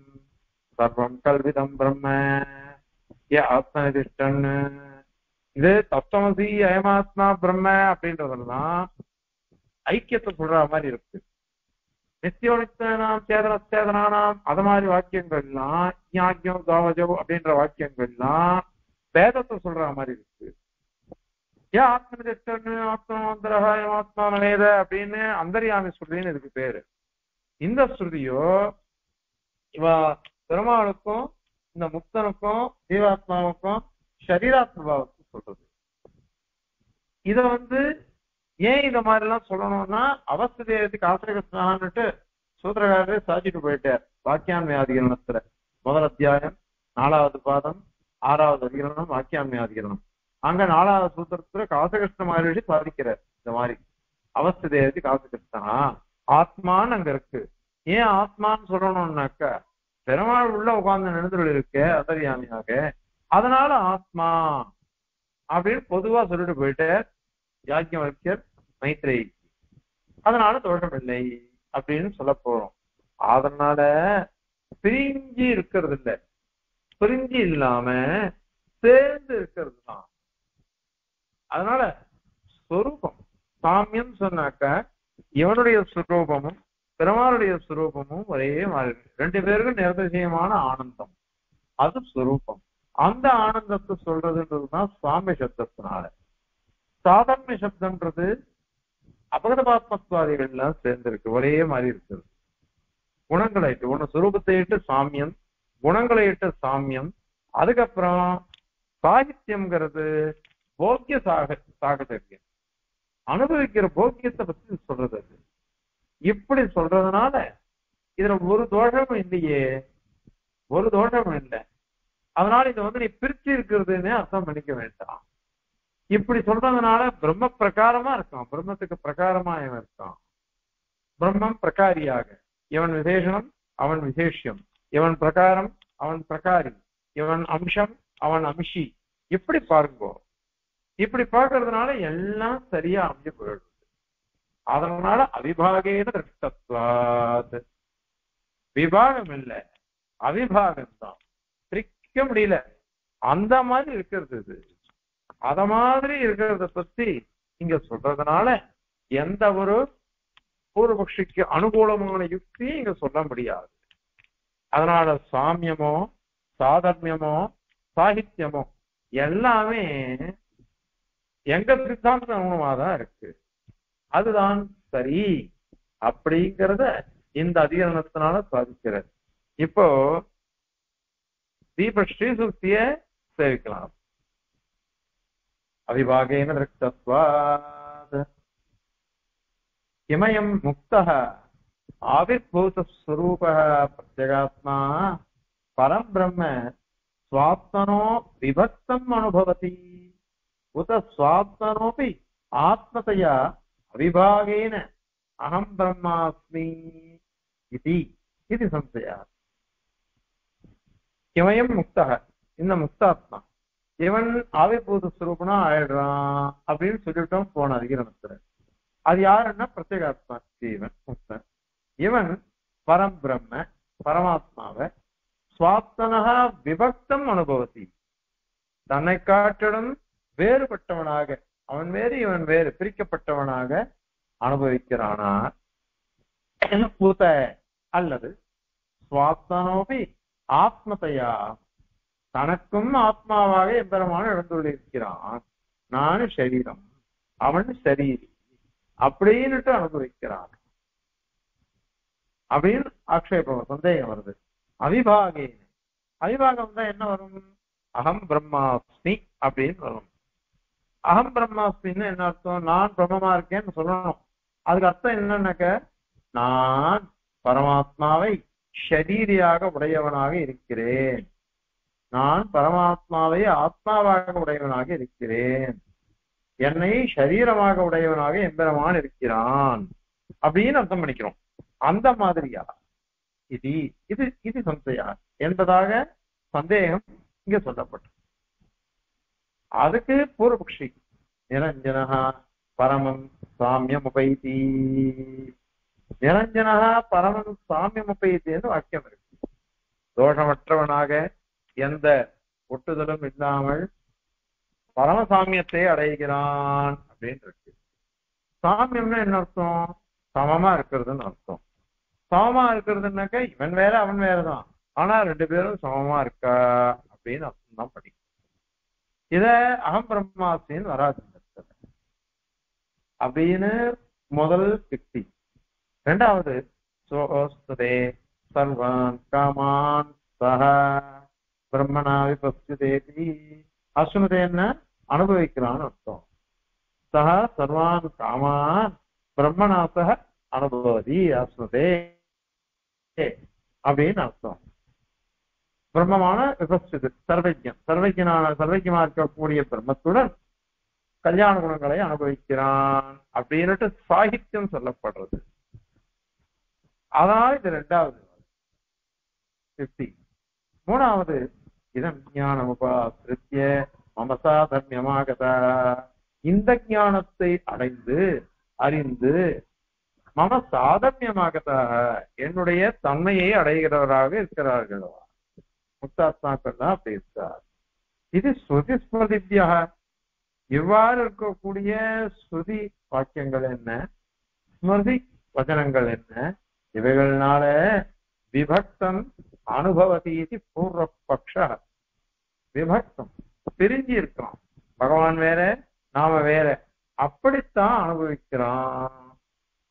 சர்வம் கல்விதம் பிரம்ம. ஏ ஆத்மனிதிஷ்டன் இது தத்துவமசி அயமாத்மா பிரம்ம அப்படின்றதெல்லாம் ஐக்கியத்தை சொல்ற மாதிரி இருக்கு. நித்தியோனித்தனாம் சேதன சேதனானாம் அது மாதிரி வாக்கியங்கள்லாம் ஞாக்கியம் தாவஜோ அப்படின்ற வாக்கியங்கள்லாம் வேதத்தை சொல்ற மாதிரி இருக்கு. ஏன் ஆத்மனிதிஷ்டன் ஆத்மாந்தரகாயம் ஆத்மா நவேத அப்படின்னு அந்தரியாமி ஸ்ருதின்னு இதுக்கு பேரு. இந்த ஸ்ருதியோ இவ பெருமாளுக்கும் இந்த முக்தனுக்கும் ஜீவாத்மாவுக்கும் சரீராத்ம சொல்றது. இத வந்து ஏன் இந்த மாதிரி எல்லாம் சொல்லணும்னா அவஸ்த தேவத்துக்கு ஆசிரியஸ்னான்னுட்டு சூத்திரகாரரே சாச்சிட்டு போயிட்டார். வாக்கியான்மை அதிகரணத்துல முதல் அத்தியாயம் நாலாவது பாதம் ஆறாவது அதிகரணம் வாக்கியான்மை அதிகரணம் அங்க நாலாவது சூத்திரத்துல காசகிருஷ்ண மகரிஷி சாதிக்கிறார் இந்த மாதிரி. அவஸ்த தேவதி காசகிருஷ்ணனா? ஆத்மான்னு அங்க இருக்கு. ஏன் ஆத்மான்னு சொல்லணும்னாக்க பெருமாள் உள்ள உட்கார்ந்து நினைந்துள்ள இருக்க அந்தரியாமியாக அதனால ஆத்மா அப்படின்னு பொதுவா சொல்லிட்டு போயிட்டு யாக்கியவர்க்கர் மைத்ரேயி. அதனால தோஷம் இல்லை அப்படின்னு சொல்ல போறோம். அதனால பிரிஞ்சு இருக்கிறது இல்ல பிரிஞ்சு இல்லாம சேர்ந்து இருக்கிறது தான் அதனால ஸ்வரூபம் சாமியம் சொன்னாக்க இவனுடைய சுரூபமும் பெருமாளுடைய சுரூபமும் ஒரே மாதிரி. ரெண்டு பேருக்கும் நிரதிசயமான ஆனந்தம். அது சுரூபம். அந்த ஆனந்தத்தை சொல்றதுன்றதுதான் சுவாமி சப்தத்தினால. சாதாரண சப்தம்ன்றது அபகதபாத்மத்வாதிகள் எல்லாம் சேர்ந்திருக்கு. ஒரே மாதிரி இருக்குது. குணங்களை இட்டு ஒண்ணு சுரூபத்தை இட்டு சாமியம் குணங்களை இட்டு சாமியம். அதுக்கப்புறம் சாகித்யம்ங்கிறது போக்கிய சாக சாகதரியம் அனுபவிக்கிற போக்கியத்தை பத்தி சொல்றது அது. இப்படி சொல்றதுனால இதுல ஒரு தோஷமும் இல்லையே. ஒரு தோஷமும் இல்லை. அதனால இதை வந்து நீ பிரிச்சு இருக்கிறதுன்னு அர்த்தம் பண்ணிக்க வேண்டாம். இப்படி சொல்றதுனால பிரம்ம பிரகாரமா இருக்கான். பிரம்மத்துக்கு பிரகாரமா இவன் இருக்கான். பிரம்மம் பிரகாரியாக. இவன் விசேஷனம் அவன் விசேஷம் இவன் பிரகாரம் அவன் பிரகாரி. இவன் அம்சம் அவன் அம்சி இப்படி பாருங்கோ. இப்படி பார்க்கறதுனால எல்லாம் சரியா அமைஞ்சு போயிடும். அதனால அவிபாகேன திருஷ்டத்வாத். விபாகம் இல்ல அவிபாகம் தான் பிரிக்க முடியல. அந்த மாதிரி இருக்கிறது இது. அத மாதிரி இருக்கிறத பத்தி இங்க சொல்றதுனால எந்த ஒரு பூர்வபக்ஷிக்கு அனுகூலமான யுக்தியும் இங்க சொல்ல முடியாது. அதனால சாமியமோ சாதர்மியமோ சாகித்யமோ எல்லாமே எங்க சித்தாந்த அனுகுணமாதான் இருக்கு. அதுதான் சரி அப்படிங்கிறத இந்த அதிகரணத்தினால சாதிக்கிறது இப்போ தீப ஸ்ரீசுக்திய சேவிக்கலாம். அவிபாகேன ரக்தத்வாத் கிமயம் முக்தः ஆவிர்பூதஸ்வரூபः பிரத்யகாத்மா பரம் பிரம்ம ஸ்வாப்னோ விபக்தம் அனுபவதி. உத ஸ்வாப்னோபி ஆத்மதையா अविभागेन अहं ब्रह्मास्मि इति इति संशयः किमयं मुक्तः இந்த முக்தாத்மா இவன் ஆவிர்பூத ஸ்வரூபனா ஆயிடுறான் அப்படின்னு சொல்லிட்டோம் போன அதிகரணத்துல அது யாருன்னா பிரத்யேகாத்மா ஜீவன் முக்தன் இவன் பரம் பிரம்ம பரமாத்மாவை சுவாத்தனகா விபக்தம் அனுபவத்தி தன்னை காட்டிலும் வேறுபட்டவனாக அவன் வேறு இவன் வேறு. பிரிக்கப்பட்டவனாக அனுபவிக்கிறானா? பூத அல்லது சுவாத்தனோபி ஆத்மதையா தனக்கும் ஆத்மாவாக எம்பெருமான எழுந்துள்ளிருக்கிறான். நான் சரீரம் அவன் சரீரி. அப்படின்னுட்டு அனுபவிக்கிறான். அப்படின்னு ஆக்ஷேபம் சந்தேகம் வருது. அவிபாகேன. அவிபாகம் தான் என்ன வரும்? அகம் பிரம்மாஸ்மி அப்படின்னு வரும். அகம் பிரம்மாஸ்மின்னு என்ன அர்த்தம்? நான் பிரம்மமா இருக்கேன்னு சொல்லணும். அதுக்கு அர்த்தம் என்னன்னாக்க நான் பரமாத்மாவை ஷரீரியாக உடையவனாக இருக்கிறேன். நான் பரமாத்மாவை ஆத்மாவாக உடையவனாக இருக்கிறேன். என்னை சரீரமாக உடையவனாக எம்பெருமான் இருக்கிறான். அப்படின்னு அர்த்தம் பண்ணிக்கிறோம். அந்த மாதிரியா இது இது இது சந்தையா என்பதாக சந்தேகம் இங்க சொல்லப்பட்டது. அதுக்கு பூர்வபக்ஷி. நிரஞ்சனா பரமம் சாமியம் உபைதி நிரஞ்சனா பரமம் சாமியம் உபைத்தின்னு வாக்கியம் இருக்கு. தோஷமற்றவனாக எந்த ஒட்டுதலும் இல்லாமல் பரமசாமியத்தை அடைகிறான் அப்படின்னு இருக்கு. சாமியம்னா என்ன அர்த்தம்? சமமா இருக்கிறதுன்னு அர்த்தம். சமமா இருக்கிறதுனாக்க இவன் வேற அவன் வேறதான். ஆனா ரெண்டு பேரும் சமமா இருக்கா அப்படின்னு அர்த்தம் தான் படிக்கும். இத அகம் பிரம்மாசின்னு வராது அப்படின்னு முதல் யுக்தி. ரெண்டாவது சோஸ்ததே சர்வான் காமான் சஹ பிரம்மணா விபஸ்யதேதி அசுனதே என்ன? அனுபவிக்கிறான்னு அர்த்தம். சக சர்வான் காமான் பிரம்மணா சக அனுபவதி அஸ்மதே அப்படின்னு அர்த்தம். பிரம்மமான விபஸ்து சர்வஜன் சர்வஜனான சர்வஜமா இருக்கக்கூடிய பிரம்மத்துடன் கல்யாண குணங்களை அனுபவிக்கிறான் அப்படின்னுட்டு சாகித்யம் சொல்லப்படுறது. அதனால இது ரெண்டாவது. யுக்தி மூணாவது இதம் ஞானம் உபாசிரித்திய மமசா தர்மியமாகதா. இந்த ஞானத்தை அடைந்து அறிந்து மம சாதமியமாகத்தாக என்னுடைய தன்மையை அடைகிறவராக இருக்கிறார்களோ. முக்தாத்மாக்கள் தான் அப்படி இருக்கார். இது ஸ்ருதி ஸ்மிருதிபியா இவ்வாறு இருக்கக்கூடிய ஸ்ருதி வாக்கியங்கள் என்ன? ஸ்மிருதி வச்சனங்கள் என்ன? இவைகள்னால விபக்தன் அனுபவதி இது பூர்வ பக்ஷ விபக்தம் பிரிஞ்சு இருக்கிறோம் பகவான் வேற நாம வேற. அப்படித்தான் அனுபவிக்கிறான்.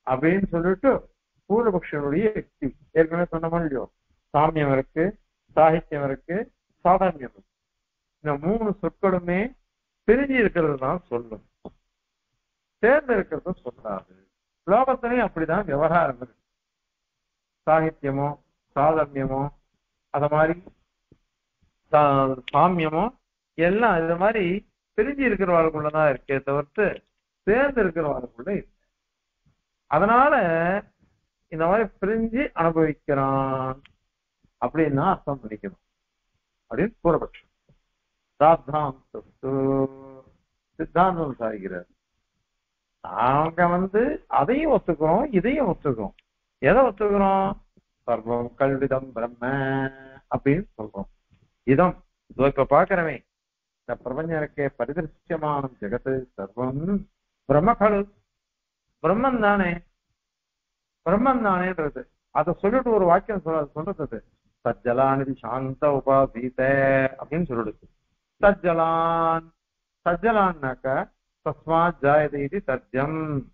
அப்படின்னு சொல்லிட்டு பூர்வபக்ஷனுடைய யுக்தி. ஏற்கனவே சொன்ன இல்லையோ? சாமியம் இருக்கு. சாகித்யம் இருக்கு சாதாரியம் இருக்கு. இந்த மூணு சொற்களுமே பிரிஞ்சு இருக்கிறது தான் சொல்லும் சேர்ந்து இருக்கிறது சொல்லாது. லோகத்திலையும் அப்படிதான் விவகாரம் இருக்கு சாகித்யமோ சாதமியமோ அத மாதிரி சாமியமோ எல்லாம் இது மாதிரி பிரிஞ்சு இருக்கிறவர்களுக்குள்ளதான் இருக்கே தவிர்த்து சேர்ந்து இருக்கிறவர்களுக்குள்ள இல்லை. அதனால இந்த மாதிரி பிரிஞ்சு அனுபவிக்கிறான். அப்படின்னு அர்த்தம் பண்ணிக்கணும். அப்படின்னு பூர்வபக்ஷம். சித்தாந்தஸ்து சித்தாந்தம் சாய்கிறார் நாங்க வந்து அதையும் ஒத்துக்கிறோம் இதையும் ஒத்துக்கிறோம். எதை ஒத்துக்கிறோம்? சர்வம் கல்விதம் பிரம்ம அப்படின்னு சொல்றோம். இதம். இதோ இப்ப பாக்குறவன் இந்த பிரபஞ்சம் இருக்கே பரிதர்சியமான ஜெகத்து சர்வம் பிரம்மகல் பிரம்மன் தானே. பிரம்மன் தானேன்றது. அதை சொல்லிட்டு ஒரு வாக்கியம் சொல்ல சொல்றது சஜ்ஜலான் சாந்த உபாசீத அப்படின்னு சொல்லிடுச்சு. சஜ்ஜலான் சஜ்ஜலான்னாக்க தஸ்மா ஜாயதை இது சஜ்ஜம்.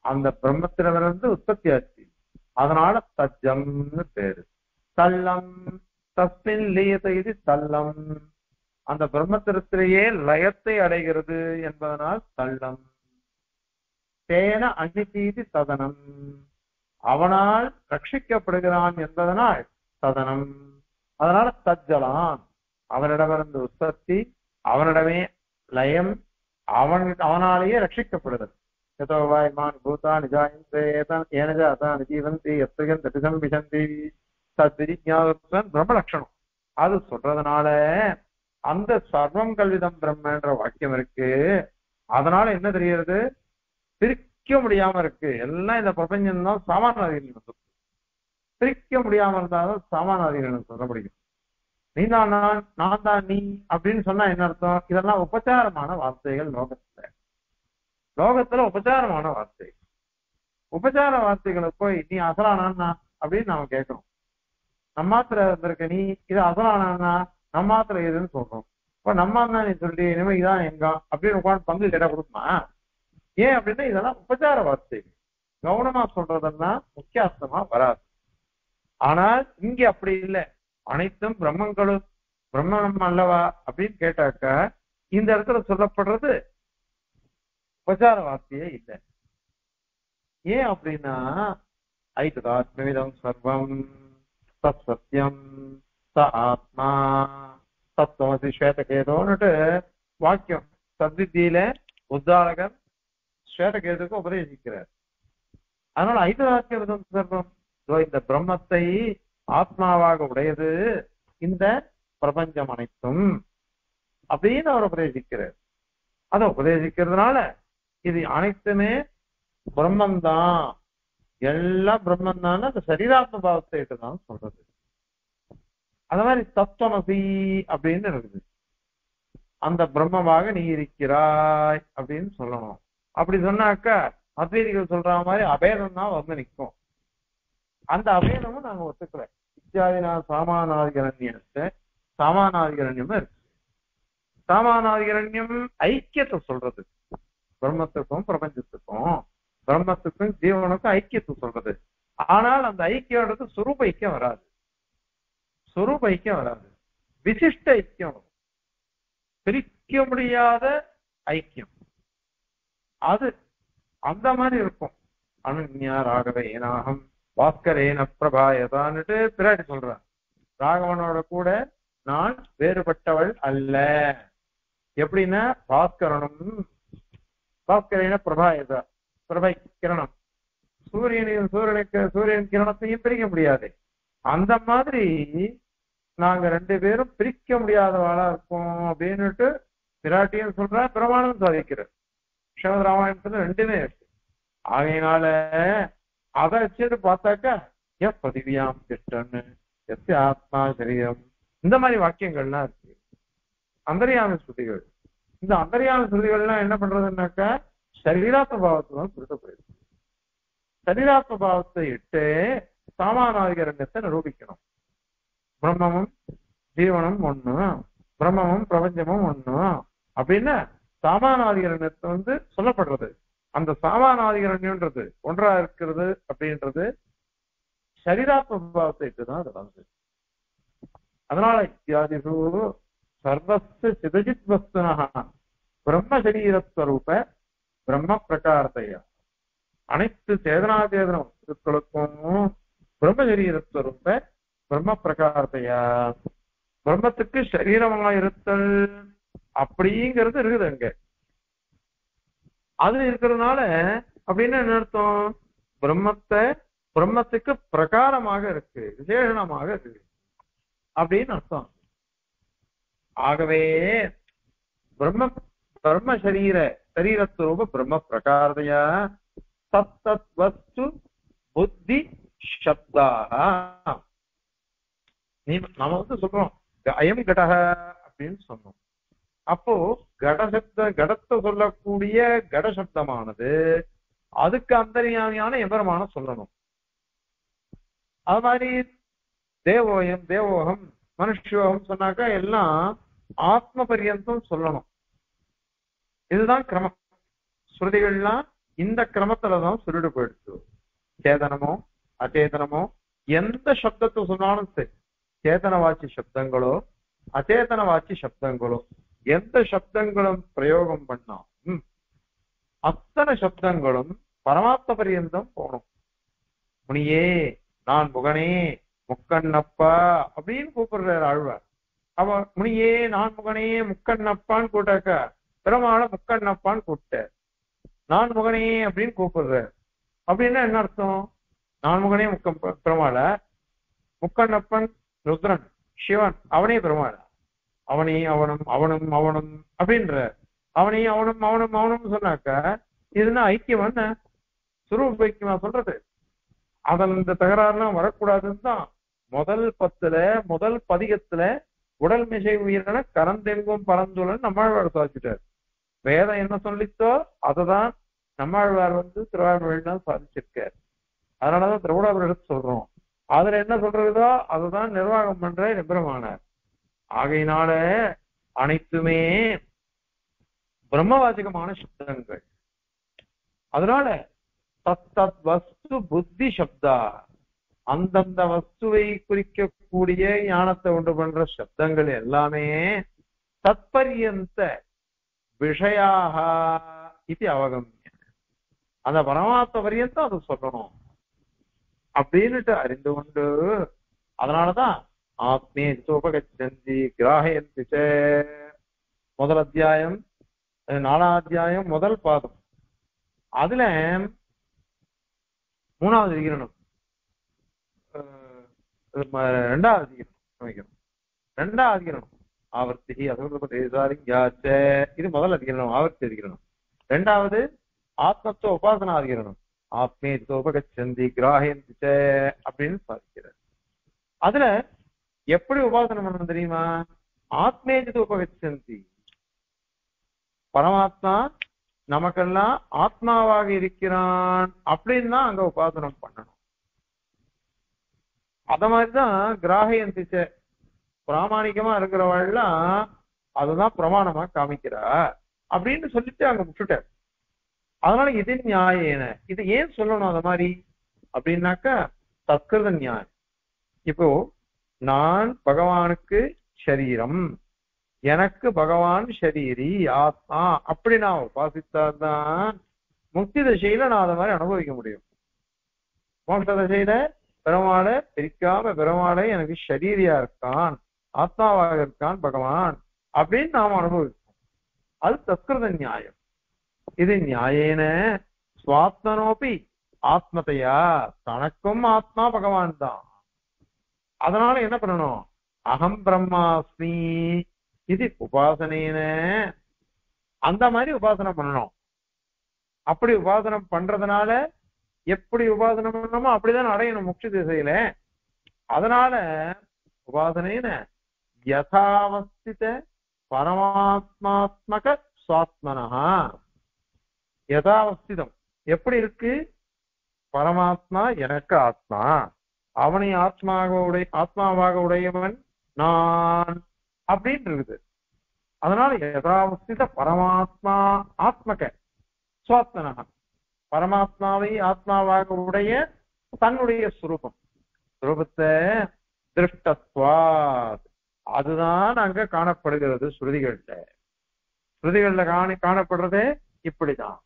அந்த பிரம்மத்திலிருந்து உற்பத்தி ஆச்சு. அதனால சஜ்ஜம்னு பேரு. தள்ளம் தஸ்மின் லீயத்தை இது தள்ளம். அந்த பிரம்மத்திரத்திலேயே லயத்தை அடைகிறது என்பதனால் தள்ளம். தேன அன்னித்தீதி சதனம் அவனால் ரட்சிக்கப்படுகிறான் என்பதனால் சதனம். அதனால தஜ்ஜலான் அவனிடமிருந்து உற்பத்தி அவனிடமே லயம் அவன் அவனாலேயே ரட்சிக்கப்படுதல். யதோவா இமான் பூதா நிஜாயந்தே ஏதான் அதான் ஜீவந்தி எத்தகன் விசந்தி விஷந்தி சத்விஜாதன் பிரம்மலட்சணம். அது சொல்றதுனால அந்த சர்வம் கல்விதம் பிரம்மன்ற வாக்கியம் இருக்கு. அதனால என்ன தெரிகிறது? பிரிக்க முடியாம இருக்கு. எல்லாம் இந்த பிரபஞ்சம் தான் சாமானியம் பிரிக்க முடியாம இருந்தாலும் சாமானாதிகள் சொல்ல முடியும் நீ தான் நான் நான் தான் நீ அப்படின்னு சொன்னா என்ன அர்த்தம்? இதெல்லாம் உபச்சாரமான வார்த்தைகள் லோகத்துல. லோகத்துல உபச்சாரமான வார்த்தை உபச்சார வார்த்தைகளை போய் நீ அசலானா அப்படின்னு நாம கேட்கணும் நம்மாத்திர இருந்திருக்க நீ இது அசலானா நம்மாத்திர எதுன்னு சொல்றோம். இப்ப நம்ம தான் நீ சொல்லி இனிமே இதான் எங்க? அப்படின்னு உட்காந்து பங்கு கேட்டா கொடுக்குமா? ஏன் அப்படின்னா இதெல்லாம் உபச்சார வார்த்தை கவனமா சொல்றதெல்லாம் அர்த்தமா வராது. ஆனால் இங்க அப்படி இல்லை. அனைத்தும் பிரம்மங்களும் பிரம்மணம் அல்லவா அப்படின்னு கேட்டாக்க இந்த இடத்துல சொல்லப்படுறது உபச்சார வார்த்தையே இல்லை. ஏன் அப்படின்னா ஐததாத்மவிதம் சர்வம் தத் சத்தியம் ச ஆத்மா தத்துவசி ஸ்வேதகேதோன்னுட்டு வாக்கியம். சத்வித்தியில உத்தாரகன் ஸ்வேதகேதுக்கு உபதேசிக்கிறார். அதனால ஐததாத்மவிதம் சர்வம் இதோ இந்த பிரம்மத்தை ஆத்மாவாக உடையது இந்த பிரபஞ்சம் அனைத்தும் அப்படின்னு அவர் உபதேசிக்கிறார். அதை உபதேசிக்கிறதுனால இது அனைத்துமே பிரம்மந்தான் எல்லாம் பிரம்மந்தான் அந்த சரீராத்ம பாவத்தை தான் சொல்றது. அந்த மாதிரி தத்துவமசி அப்படின்னு இருக்குது. அந்த பிரம்மமாக நீ இருக்கிறாய் அப்படின்னு சொல்லணும். அப்படி சொன்னாக்க அத்வைதிகள் சொல்ற மாதிரி அபேதம் தான் வந்து நிற்கும் அந்த அபேதமும் நாங்க ஒத்துக்கல. இத்தியாதினா சாமானாதிகரண்யத்தை சாமானாதிகரண்யமும் இருக்கு. சாமானாதிகரண்யம் ஐக்கியத்தை சொல்றது. பிரம்மத்துக்கும் பிரபஞ்சத்துக்கும் பிரம்மத்துக்கும் ஜீவனுக்கும் ஐக்கியத்தை சொல்றது. ஆனால் அந்த ஐக்கியன்றது சுரூப ஐக்கியம் வராது. சுரூப ஐக்கியம் வராது. விசிஷ்ட ஐக்கியம் பிரிக்க முடியாத ஐக்கியம். அது அந்த மாதிரி இருக்கும். அனன்யா ராகவே ஏனாகம் பாஸ்கரேன பிரபாயதான்னுட்டு பிராட்டி சொல்றான். ராகவனோட கூட நான் வேறுபட்டவள் அல்ல. எப்படின்னா பாஸ்கரனும் பாஸ்கரேன பிரபாயதா பிரபை கிரணம். சூரியனையும் சூரியனுக்கு சூரியன் கிரணத்தையும் பிரிக்க முடியாது. அந்த மாதிரி நாங்க ரெண்டு பேரும் பிரிக்க முடியாதவாளா இருக்கோம் அப்படின்னுட்டு பிராட்டியும் சொல்ற பிரமாணம் சாதிக்கிறார். ஸ்ரீமத் ராமாயணத்துல ரெண்டுமே இருக்கு. ஆகையினால அதை வச்சுட்டு பார்த்தாக்கா எஸ் பதிவியாம் திட்டன்னு எஸ் ஆத்மா சரீரம் இந்த மாதிரி வாக்கியங்கள்லாம் இருக்கு. அந்தரியான ஸ்ருதிகள். இந்த அந்தரியான ஸ்ருதிகள்லாம் என்ன பண்றதுன்னாக்கா சரீராத்ம பாவத்துடன் தான் சுருட்டப்படுது சரீராத்ம பாவத்தை இட்டு சாமானாதிகரண்யத்தை நிரூபிக்கணும். பிரம்மமும் ஜீவனும் ஒண்ணு பிரம்மமும் பிரபஞ்சமும் ஒண்ணு அப்படின்னு சாமானாதிகரண்யத்தை வந்து சொல்லப்படுறது. அந்த சாமானாதிகரண்யம்ன்றது ஒன்றா இருக்கிறது அப்படின்றது சரீராத்ம பாவத்தை இட்டுதான் அது வந்து அதனால இத்தியாதிஷு சர்வஸ்து சிதஜித் வஸ்துனா பிரம்ம சரீரஸ்வரூப பிரம்ம பிரகாரத்தையா அனைத்து சேதனாதேதன வஸ்துக்களுக்கும் பிரம்ம சரீரஸ்வரூப பிரம்ம பிரகாரத்தையா பிரம்மத்துக்கு சரீரமா இருத்தல் அப்படிங்கிறது இருக்குது அங்க. அது இருக்கிறதுனால அப்படின்னு என்ன அர்த்தம்? பிரம்மத்தை பிரம்மத்துக்கு பிரகாரமாக இருக்கு விசேஷணமாக இருக்கு. அப்படின்னு அர்த்தம். ஆகவே பிரம்ம பிரம்ம சரீர சரீரஸ்வரூப பிரம்ம பிரகாரதையா? தத் வஸ்து புத்தி சப்தாக நீ நம்ம வந்து சொல்றோம் அயம் கடக அப்படின்னு சொன்னோம். அப்போ கடசப்த கடத்தை சொல்லக்கூடிய கட சப்தமானது அதுக்கு அந்தரியாமியான எம்பெருமான சொல்லணும். அது மாதிரி தேவோயம் தேவோகம் மனுஷோகம் சொன்னாக்கா எல்லாம் ஆத்ம பரியந்தம் சொல்லணும். இதுதான் கிரமம். ஸ்ருதிகள்லாம் இந்த கிரமத்துலதான் சுருடு போயிடுச்சு. சேதனமோ அச்சேதனமோ எந்த சப்தத்தை சொன்னாலும் சரி. சேதனவாச்சி சப்தங்களோ அச்சேதனவாச்சி சப்தங்களோ. எந்த சப்தங்களும் பிரயோகம் பண்ணாலும் அத்தனை சப்தங்களும் பரமாத்ம பரியந்தம் போகணும். முனியே நான் முகனே முக்கண்ணப்பா அப்படின்னு கூப்பிடுறாரு ஆழ்வார். அவ முனியே நான் முகனே முக்கண்ணப்பான்னு கூட்டாக்க பெருமாளை முக்கண்ணப்பான்னு கூப்பிட்டார். நான் முகனே அப்படின்னு கூப்பிடுறாரு. அப்படின்னா என்ன அர்த்தம்? நான் முகனே முக்கம் பெருமாளை முக்கண்ணப்பன் ருத்ரன் சிவன் அவனே பெருமாள். அவனே அவனும் அவனும் அவனும் அப்படின்ற அவனே அவனும் அவனும் அவனும் சொன்னாக்க இதுனா ஐக்கியம் என்ன? சுரூப ஐக்கியமா சொல்றது? அதில் இந்த தகராறுலாம் வரக்கூடாதுன்னு தான் முதல் பத்துல முதல் பதிகத்துல உடல் மிசை உயிரின கரந்தெங்கும் பரந்துலன்னு நம்மாழ்வார் சாதிச்சிட்டார். வேதம் என்ன சொல்லித்தோ அததான் நம்மாழ்வார் வந்து திருவாரூர் தான் சாதிச்சிருக்கார். அதனாலதான் திரவிடாபுரம் சொல்றோம். அதுல என்ன சொல்றதோ அதுதான் நிர்வாகம் பண்ற நிபுணமானார். ஆகையினால அனைத்துமே பிரம்மவாச்சகமான சப்தங்கள். அதனால தத்தத் வஸ்து புத்தி சப்தா. அந்தந்த வஸ்துவை குறிக்கக்கூடிய ஞானத்தை உண்டு பண்ற சப்தங்கள் எல்லாமே தத்பரியந்த விஷயாக இது அவகமிய. அந்த பரமாத்ம பரியந்தம் அதை சொல்லணும். அப்படின்னுட்டு அறிந்து கொண்டு அதனாலதான் ஆத்மே உபகச்சந்தி கிராகயந்தி சே. முதல் அத்தியாயம் நாலாம் அத்தியாயம் முதல் பாதம். அதுல மூணாவது விகிரணம் ரெண்டாவது அதிகரணம் சமைக்கணும். ரெண்டாவது அதிகரணம். ஆவர்த்தி அசுரபதேசாரிங்காச்ச இது முதல் அதிகரணம் ஆவர்த்தி அதிகரணம். ரெண்டாவது ஆத்மத்துவ உபாசனா அதிகரணம். ஆத்மே உபகச்சந்தி கிராகயந்தி அப்படின்னு சாதிக்கிறார் அதுல எப்படி உபாசனம் பண்ணணும் தெரியுமா? ஆத்மேஜித உபகச்சந்தி பரமாத்மா நமக்கெல்லாம் ஆத்மாவாக இருக்கிறான் அப்படின்னு தான் அங்க உபாசனம் பண்ணணும். அத மாதிரிதான் கிராகயந்திச்ச பிராமணிகமா இருக்கிறவள்லாம் அதுதான் பிரமாணமா காமிக்கிறா அப்படின்னு சொல்லிட்டு அங்க விட்டுட்டார். அதனால இது நியாயேன. இது ஏன் சொல்லணும் அந்த மாதிரி? அப்படின்னாக்கா தற்கிருத நியாயம். இப்போ நான் பகவானுக்கு சரீரம் எனக்கு பகவான் ஷரீரி ஆத்மா. அப்படி நான் உபாசித்தாதான் முக்தி தசையில நான் அதை மாதிரி அனுபவிக்க முடியும். மோட்ச தசையில பெருமாளை பிரிக்காம பெருமாளை எனக்கு ஷரீரியா இருக்கான் ஆத்மாவாக இருக்கான் பகவான் அப்படின்னு நாம் அனுபவிப்போம். அது தஸ்கிருத நியாயம். இது நியாயேன. சுவாத்மனோபி. ஆத்மதையா தனக்கும் ஆத்மா பகவான் தான். அதனால என்ன பண்ணணும்? அகம் பிரம்மாஸ்மி இது உபாசனைன அந்த மாதிரி உபாசனை பண்ணணும். அப்படி உபாசனை பண்றதுனால எப்படி உபாசனை பண்ணணுமோ அப்படிதான் அடையணும் முக்கிய திசையில. அதனால உபாசனைன யதாவஸ்தித பரமாத்மாத்மக சுவாத்மனஹா. யதாவஸ்திதம். எப்படி இருக்கு? பரமாத்மா எனக்கு ஆத்மா. அவனை ஆத்மாக உடைய ஆத்மாவாக உடையவன் நான் அப்படின்னு இருக்குது அதனால யதாவஸ்தித பரமாத்மா ஆத்மக சுவாத்மனகம் பரமாத்மாவை ஆத்மாவாக உடைய தன்னுடைய சுரூபம். சுரூபத்தை திருஷ்டத்வாத். அதுதான் அங்க காணப்படுகிறது ஸ்ருதிகள்ல. ஸ்ருதிகள்ல காணி காணப்படுறதே இப்படிதான்.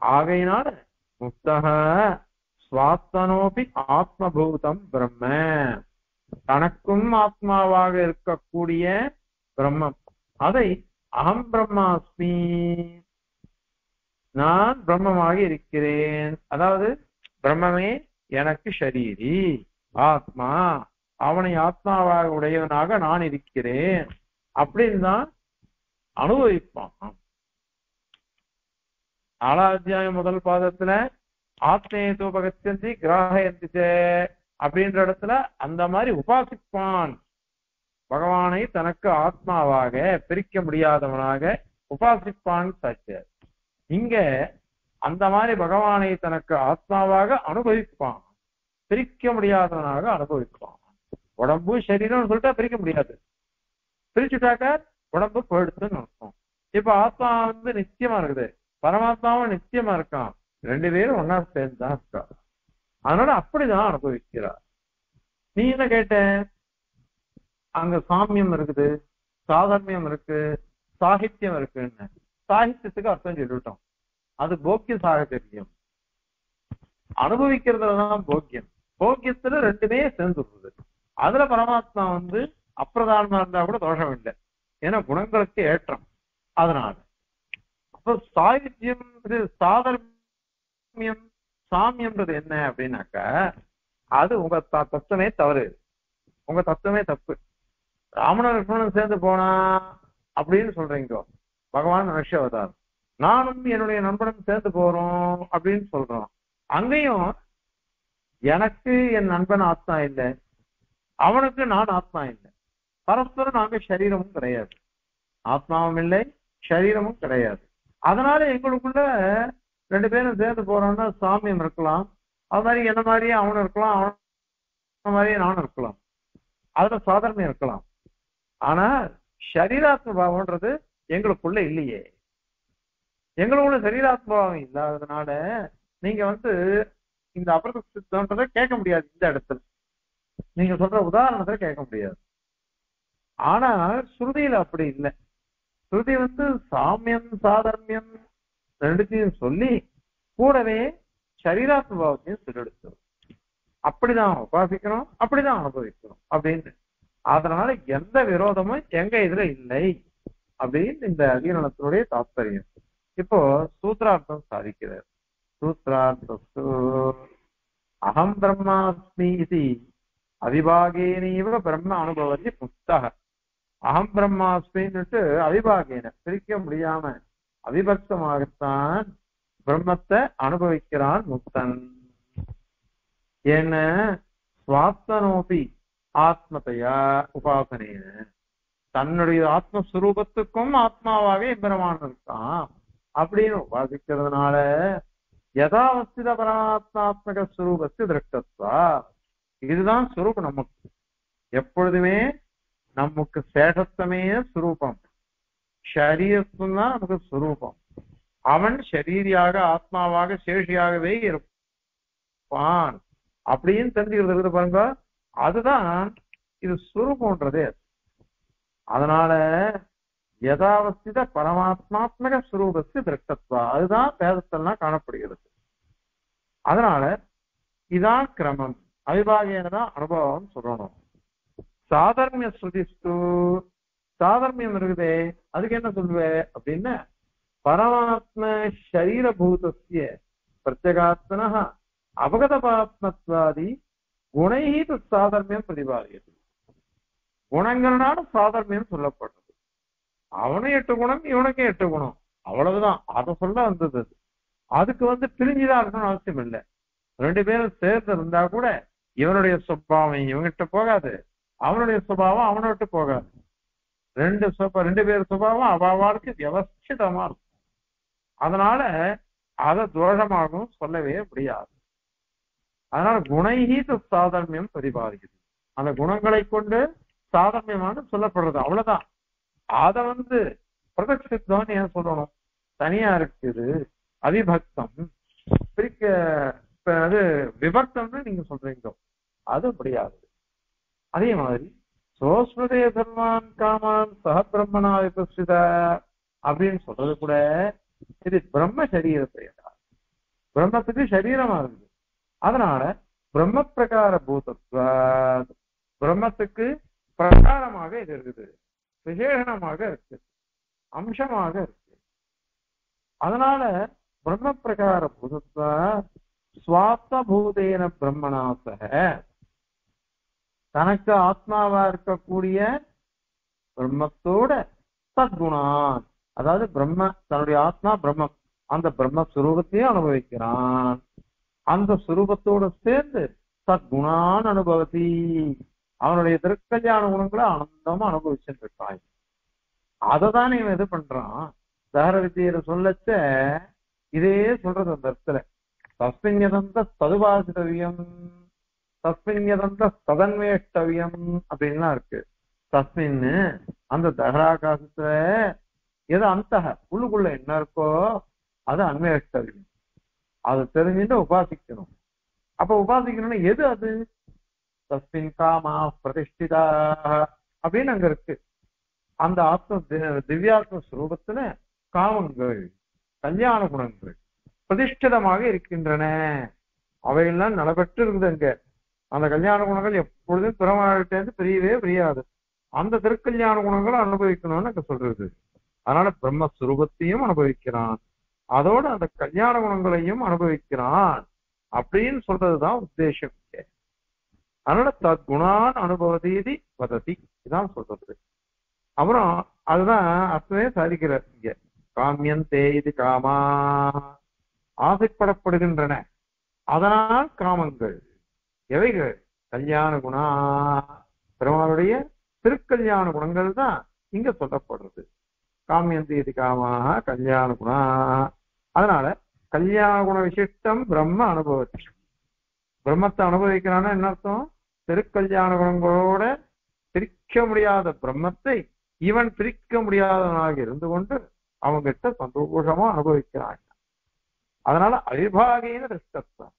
ஆகையினால முக்தக சுவாத்தனோபி ஆத்மபூதம் பிரம்ம. தனக்கும் ஆத்மாவாக இருக்கக்கூடிய பிரம்மம். அதை அகம் பிரம்மாஸ்மி. நான் பிரம்மமாக இருக்கிறேன். அதாவது பிரம்மமே எனக்கு ஷரீரி. ஆத்மா அவனை ஆத்மாவாக உடையவனாக நான் இருக்கிறேன். அப்படின்னு தான் அனுபவிப்பான். நாலாம் அத்தியாயம் முதல் பாதத்துல ஆத்மேதுபகத்தி கிராகயந்தி அப்படின்ற இடத்துல அந்த மாதிரி உபாசிப்பான். பகவானை தனக்கு ஆத்மாவாக பிரிக்க முடியாதவனாக உபாசிப்பான் சாட்சியார். இங்க அந்த மாதிரி பகவானை தனக்கு ஆத்மாவாக அனுபவிப்பான். பிரிக்க முடியாதவனாக அனுபவிப்பான். உடம்பு சரீரம்னு சொல்லிட்டா பிரிக்க முடியாது. பிரிச்சுட்டாக்க உடம்பு போயிடுச்சுன்னு அர்த்தம். இப்ப ஆத்மா வந்து நிச்சயமா இருக்குது. பரமாத்மாவும் நிச்சயமா இருக்கான். ரெண்டு பேரும் ஒன்னா சேர்ந்து தான் இருக்கா அதனால அப்படிதான் அனுபவிக்கிறார். நீ என்ன கேட்ட? அங்க சாமியம் இருக்குது சாதர்மியம் இருக்கு சாகித்யம் இருக்குன்னு. சாகித்யத்துக்கு அர்த்தம் சொல்லிவிட்டோம். அது போக்கிய சாகித்யம் அனுபவிக்கிறதுலதான் போக்கியம். போக்கியத்துல ரெண்டுமே சேர்ந்துடுறது அதுல பரமாத்மா வந்து அப்பிரதானமா இருந்தா கூட தோஷம் இல்லை. ஏன்னா குணங்களுக்கு ஏற்றம். அதனால. அப்ப சாகித்யம் இது சாமியம் சாமியம்ன்றது என்ன அப்படின்னாக்க அது உங்க தத்துவமே தவறு. உங்க தத்துவமே தப்பு. ராமனும் லக்ஷ்மணன் சேர்ந்து போனா அப்படின்னு சொல்றீங்க. பகவான் மனுஷவதார் நானும் என்னுடைய நண்பனும் சேர்ந்து போறோம் அப்படின்னு சொல்றோம். அங்கேயும் எனக்கு என் நண்பன் ஆத்மா இல்லை. அவனுக்கு நான் ஆத்மா இல்லை. பரஸ்பரம் நாங்க சரீரமும் கிடையாது. ஆத்மாவும் இல்லை சரீரமும் கிடையாது. அதனால எங்களுக்குள்ள ரெண்டு பேரும் சேர்ந்து போறோம்னா சாமியம் இருக்கலாம். அது மாதிரி என்ன மாதிரியே அவனும் இருக்கலாம் அவன மாதிரியே நானும் இருக்கலாம். அதுல சாதாரணம் இருக்கலாம். ஆனா சரீராத்ம பாவம்ன்றது எங்களுக்குள்ள இல்லையே. எங்களுக்குள்ள சரீராத்ம பாவம் இல்லாததுனால நீங்க வந்து இந்த அபரத கேட்க முடியாது இந்த இடத்துல. நீங்க சொல்ற உதாரணத்தை கேட்க முடியாது. ஆனா ஸ்ருதியில அப்படி இல்லை. ஸ்ருதி வந்து சாமியம் சாதர்மியம் ரெண்டுத்தையும் சொல்லி கூடவே சரீராத்ம பாவத்தையும் அப்படிதான் உபாசிக்கணும் அப்படிதான் அனுபவிக்கணும் அப்படின்னு. அதனால எந்த விரோதமும் எங்க இதுல இல்லை அப்படின்னு இந்த அதிகரணத்தினுடைய தாத்பரியம். இப்போ சூத்ரார்த்தம் சாதிக்கிறார். சூத்ரார்த்தஸ்து அகம் பிரம்மாஸ்மி இது அவிபாகேனீவ பிரம்ம அனுபவத்தி புஸ்தக அகம் பிரம்மாஸ்மின்னுட்டு அவிபாகேன பிரிக்க முடியாம அவிபக்தமாகத்தான் பிரம்மத்தை அனுபவிக்கிறான் முக்தன். என்ன சுவாத்தனோபி ஆத்மதையா உபாசனேன. தன்னுடைய ஆத்மஸ்வரூபத்துக்கும் ஆத்மாவாகவே பிரமான் இருக்கான் அப்படின்னு உபாசிக்கிறதுனால யதாவஸ்தித பரமாத்மாத்மக ஸ்வரூபத்து திருஷ்டத்வா. இதுதான் சுரூபம் நமக்கு. எப்பொழுதுமே நமக்கு சேஷத்தமே சுரூபம் ஷரீரத்தும் தான் நமக்கு சுரூபம். அவன் ஷரீரியாக ஆத்மாவாக சேஷியாகவே இருப்பான் அப்படின்னு தெரிஞ்சுக்கிறது இருக்குது பாருங்க. அதுதான் இது சுரூபம்ன்றதே. அதனால யதாவஸ்தித பரமாத்மாத்மக சுரூபத்து திருஷ்டத்வா. அதுதான் வேதத்தெல்லாம் காணப்படுகிறது. அதனால இதான் கிரமம். அவிபாகியன தான் அனுபவம் சொல்லணும். சாதர்மிய ஸ்ருதிஸ்து சாதர்மியம் இருக்குதே அதுக்கு என்ன சொல்லுவ? அப்படின்னா பரமாத்ம சரீரபூதஸ்ய பிரத்யகாத்மன அவகதபாத்மத்வாதி குணைஹி சாதர்மியம் பிரதிபாதியது குணங்கள்னால சாதர்மியம் சொல்லப்பட்டது அவனும் எட்டு குணம் இவனுக்கும் எட்டு குணம். அவ்வளவுதான். அதை சொல்ல வந்தது அது. அதுக்கு வந்து பிரிஞ்சுதான் இருக்கணும்னு அவசியம் இல்லை. ரெண்டு பேரும் சேர்ந்து இருந்தா கூட இவனுடைய சுபாவம் இவங்கிட்ட போகாது. அவனுடைய சுபாவம் அவனை விட்டு போகாது. ரெண்டு சுப ரெண்டு பேர் சுபாவம் அவாவாளுக்கு வியவஸ்திதமா இருக்கும் அதனால அதை தோஷமாகவும் சொல்லவே முடியாது. அதனால குணைகி சாதமியம் பிரதிபாதிக்குது அந்த குணங்களை கொண்டு சாதர்மியமான சொல்லப்படுறது. அவ்வளவுதான். அதை வந்து பிரதட்சித்தம் ஏன் சொல்லணும்? தனியா இருக்குது. அவிபக்தம் பிரிக்க அது விபக்தம்னு நீங்க சொல்றீங்க. அது முடியாது. அதே மாதிரி சோஸ்மதே தர்மான் காமான் சக பிரம்மனா விபஸ்வித அப்படின்னு சொல்றது கூட இது பிரம்ம சரீரத்தை பிரம்மத்துக்கு சரீரமா இருக்குது. அதனால பிரம்ம பிரகார பூதத்துவ பிரம்மத்துக்கு பிரகாரமாக இது இருக்குது. விசேஷணமாக இருக்கு அம்சமாக இருக்கு அதனால பிரம்ம பிரகார பூதத்துவ சுவாத்த பூதேன பிரம்மனாசக தனக்கு ஆத்மாவா இருக்கக்கூடிய பிரம்மத்தோட சத்குணான் அதாவது பிரம்ம தன்னுடைய ஆத்மா பிரம்மம். அந்த பிரம்ம சுரூபத்தையும் அனுபவிக்கிறான். அந்த சுரூபத்தோட சேர்ந்து சத்குணான் அனுபவதி. அவனுடைய திருக்கல்யாண குணங்களை ஆனந்தமா அனுபவிச்சுட்டு இருக்கான். அதை தான் இவன் இது பண்றான். தகர வித்தியில சொல்லச்ச இதே சொல்றது அந்த இடத்துல. தஸ்மின்யதந்த சதுபாசிதவியம் தஸ்மின் எதந்த சதன்வேஷ்டவியம் அப்படின்லாம் இருக்கு. தஸ்மின் அந்த தகராகாசத்துல எது அந்த உள்ளுக்குள்ள என்ன இருக்கோ அது அன்வேஷ்டவியம். அது தெரிஞ்சுட்டு உபாசிக்கணும். அப்ப உபாசிக்கணும்னா எது அது? தஸ்மின் காமா பிரதிஷ்டிதா அப்படின்னு அங்க இருக்கு. அந்த ஆத்ம திவ்யாத்ம ஸ்வரூபத்துல காமங்கள் கல்யாண குணங்கள் பிரதிஷ்டிதமாக இருக்கின்றன. அவையெல்லாம் நடைபெற்று இருக்குது அங்க. அந்த கல்யாண குணங்கள் எப்பொழுதும் பிறமாழ்கிட்டேருந்து பிரியவே பிரியாது. அந்த திருக்கல்யாண குணங்களை அனுபவிக்கணும்னு சொல்றது. அதனால பிரம்மஸ்வரூபத்தையும் அனுபவிக்கிறான். அதோட அந்த கல்யாண குணங்களையும் அனுபவிக்கிறான் அப்படின்னு சொல்றதுதான் உத்தேசம் இங்க. அதனால தத்குணான் அனுபவதீதி வததி. இதான் சொல்றது. அப்புறம் அதுதான் அர்த்தமே சாதிக்கிறார் இங்க. காமியந்தே இது காமா. ஆசைப்படப்படுகின்றன. அதனால் காமங்கள். எவைகள்? கல்யாண குணா. பெருமாளுடைய திருக்கல்யாண குணங்கள் தான் இங்க சொல்லப்படுறது. காமியந்தி காமாக கல்யாண குணா. அதனால கல்யாண குண விசிஷ்டம் பிரம்ம அனுபவத்தி. பிரம்மத்தை அனுபவிக்கிறான்னா என்ன அர்த்தம்? திருக்கல்யாண குணங்களோட பிரிக்க முடியாத பிரம்மத்தை இவன் பிரிக்க முடியாதவனாக இருந்து கொண்டு அவங்கிட்ட சந்தோஷமா அனுபவிக்கிறான். அதனால அவிபாகின திருஷ்டத்தான்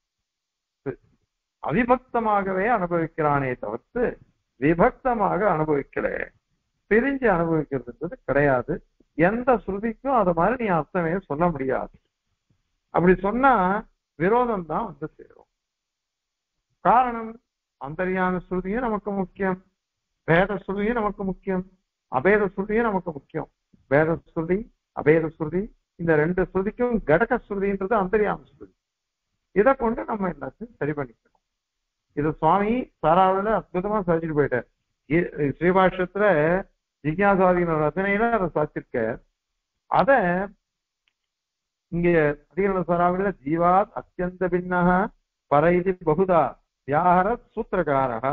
அவிபக்தமாகவே அனுபவிக்கிறானே தவிர்த்து விபக்தமாக அனுபவிக்கல. பிரிஞ்சு அனுபவிக்கிறதுன்றது கிடையாது. எந்த ஸ்ருதிக்கும் அது மாதிரி நீ அர்த்தமே சொல்ல முடியாது. அப்படி சொன்னா விரோதம் தான் வந்து சேரும். காரணம் அந்தரியான ஸ்ருதியும் நமக்கு முக்கியம். வேத ஸ்ருதியும் நமக்கு முக்கியம். அபேத ஸ்ருதியும் நமக்கு முக்கியம். வேத ஸ்ருதி அபேத ஸ்ருதி இந்த ரெண்டு ஸ்ருதிக்கும் கடக ஸ்ருதின்றது அந்தரியான ஸ்ருதி. இதை கொண்டு நம்ம எல்லாத்தையும் சரி பண்ணிக்கணும். இது சுவாமி சாராவில் அற்புதமா சாதிச்சுட்டு போயிட்டார். ஸ்ரீபாஷத்துல ஸ்ரீபாஷ்யத்துல ஜிக்யாசாதின ரச்சனையில அதை சாதிச்சிருக்க அத இங்க அதிகரண சாராவில ஜீவாத் அத்தியந்த பின்னக பரைதி பகுதா வியாகர சூத்திரகாரக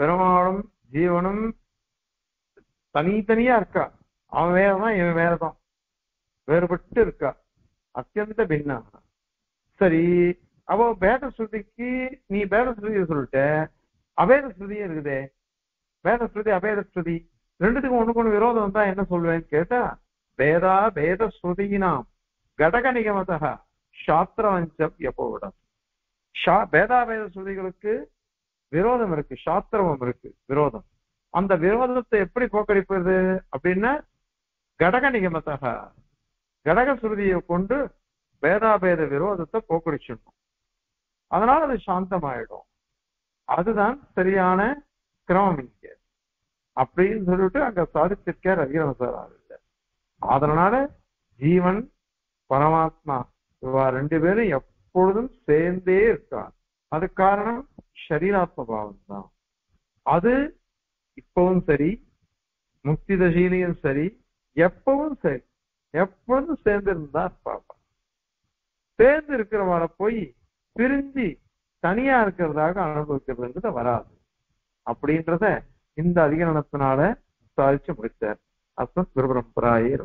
பெருமாளும் ஜீவனும் தனித்தனியா இருக்கா? அவன் வேறதான் இவன் வேறதான். வேறுபட்டு இருக்கா? அத்தியந்த பின்னா சரி அவ பேத ஸ்ருதிக்கு நீ பேத ஸ்ருதியை சொல்லிட்ட அபேத ஸ்ருதியும் இருக்குதே. பேத ஸ்ருதி அபேத ஸ்ருதி. ரெண்டுத்துக்கும் ஒண்ணுக்கு ஒண்ணு விரோதம் தான் என்ன சொல்வேன்னு கேட்டா வேதா வேத ஸ்ருதியினாம். கடக நிகமதா சாஸ்திரவஞ்சம் எப்போவிடம். ஷா வேதாவேத ஸ்ருதிகளுக்கு விரோதம் இருக்கு சாஸ்திரமும் இருக்கு விரோதம். அந்த விரோதத்தை எப்படி போக்கடிப்பது அப்படின்னா கடக நிகமத்தக கடக ஸ்ருதியை கொண்டு வேதாபேத விரோதத்தை போக்கடிச்சிடணும். அதனால அது சாந்தமாயிடும். அதுதான் சரியான கிரமம் இங்க. அப்படின்னு சொல்லிட்டு அங்க சாதிச்சிருக்கார் ரவிரமசாராவில் அதனால ஜீவன் பரமாத்மா இவா ரெண்டு பேரும் எப்பொழுதும் சேர்ந்தே இருக்கான் அது காரணம் ஷரீராத்ம பாவம் தான் அது இப்பவும் சரி முக்தி தசையிலையும் சரி எப்பவும் சரி. எப்பொழுதும் சேர்ந்து இருந்தா பாப்பா சேர்ந்து இருக்கிறவரை போய் பிரிஞ்சு தனியா இருக்கிறதாக அனுபவிக்கிறதுன்றத வராது. அப்படின்றத இந்த அதிகரணத்தினால சாதிச்சு முடித்தார் அஸ்மத் குரு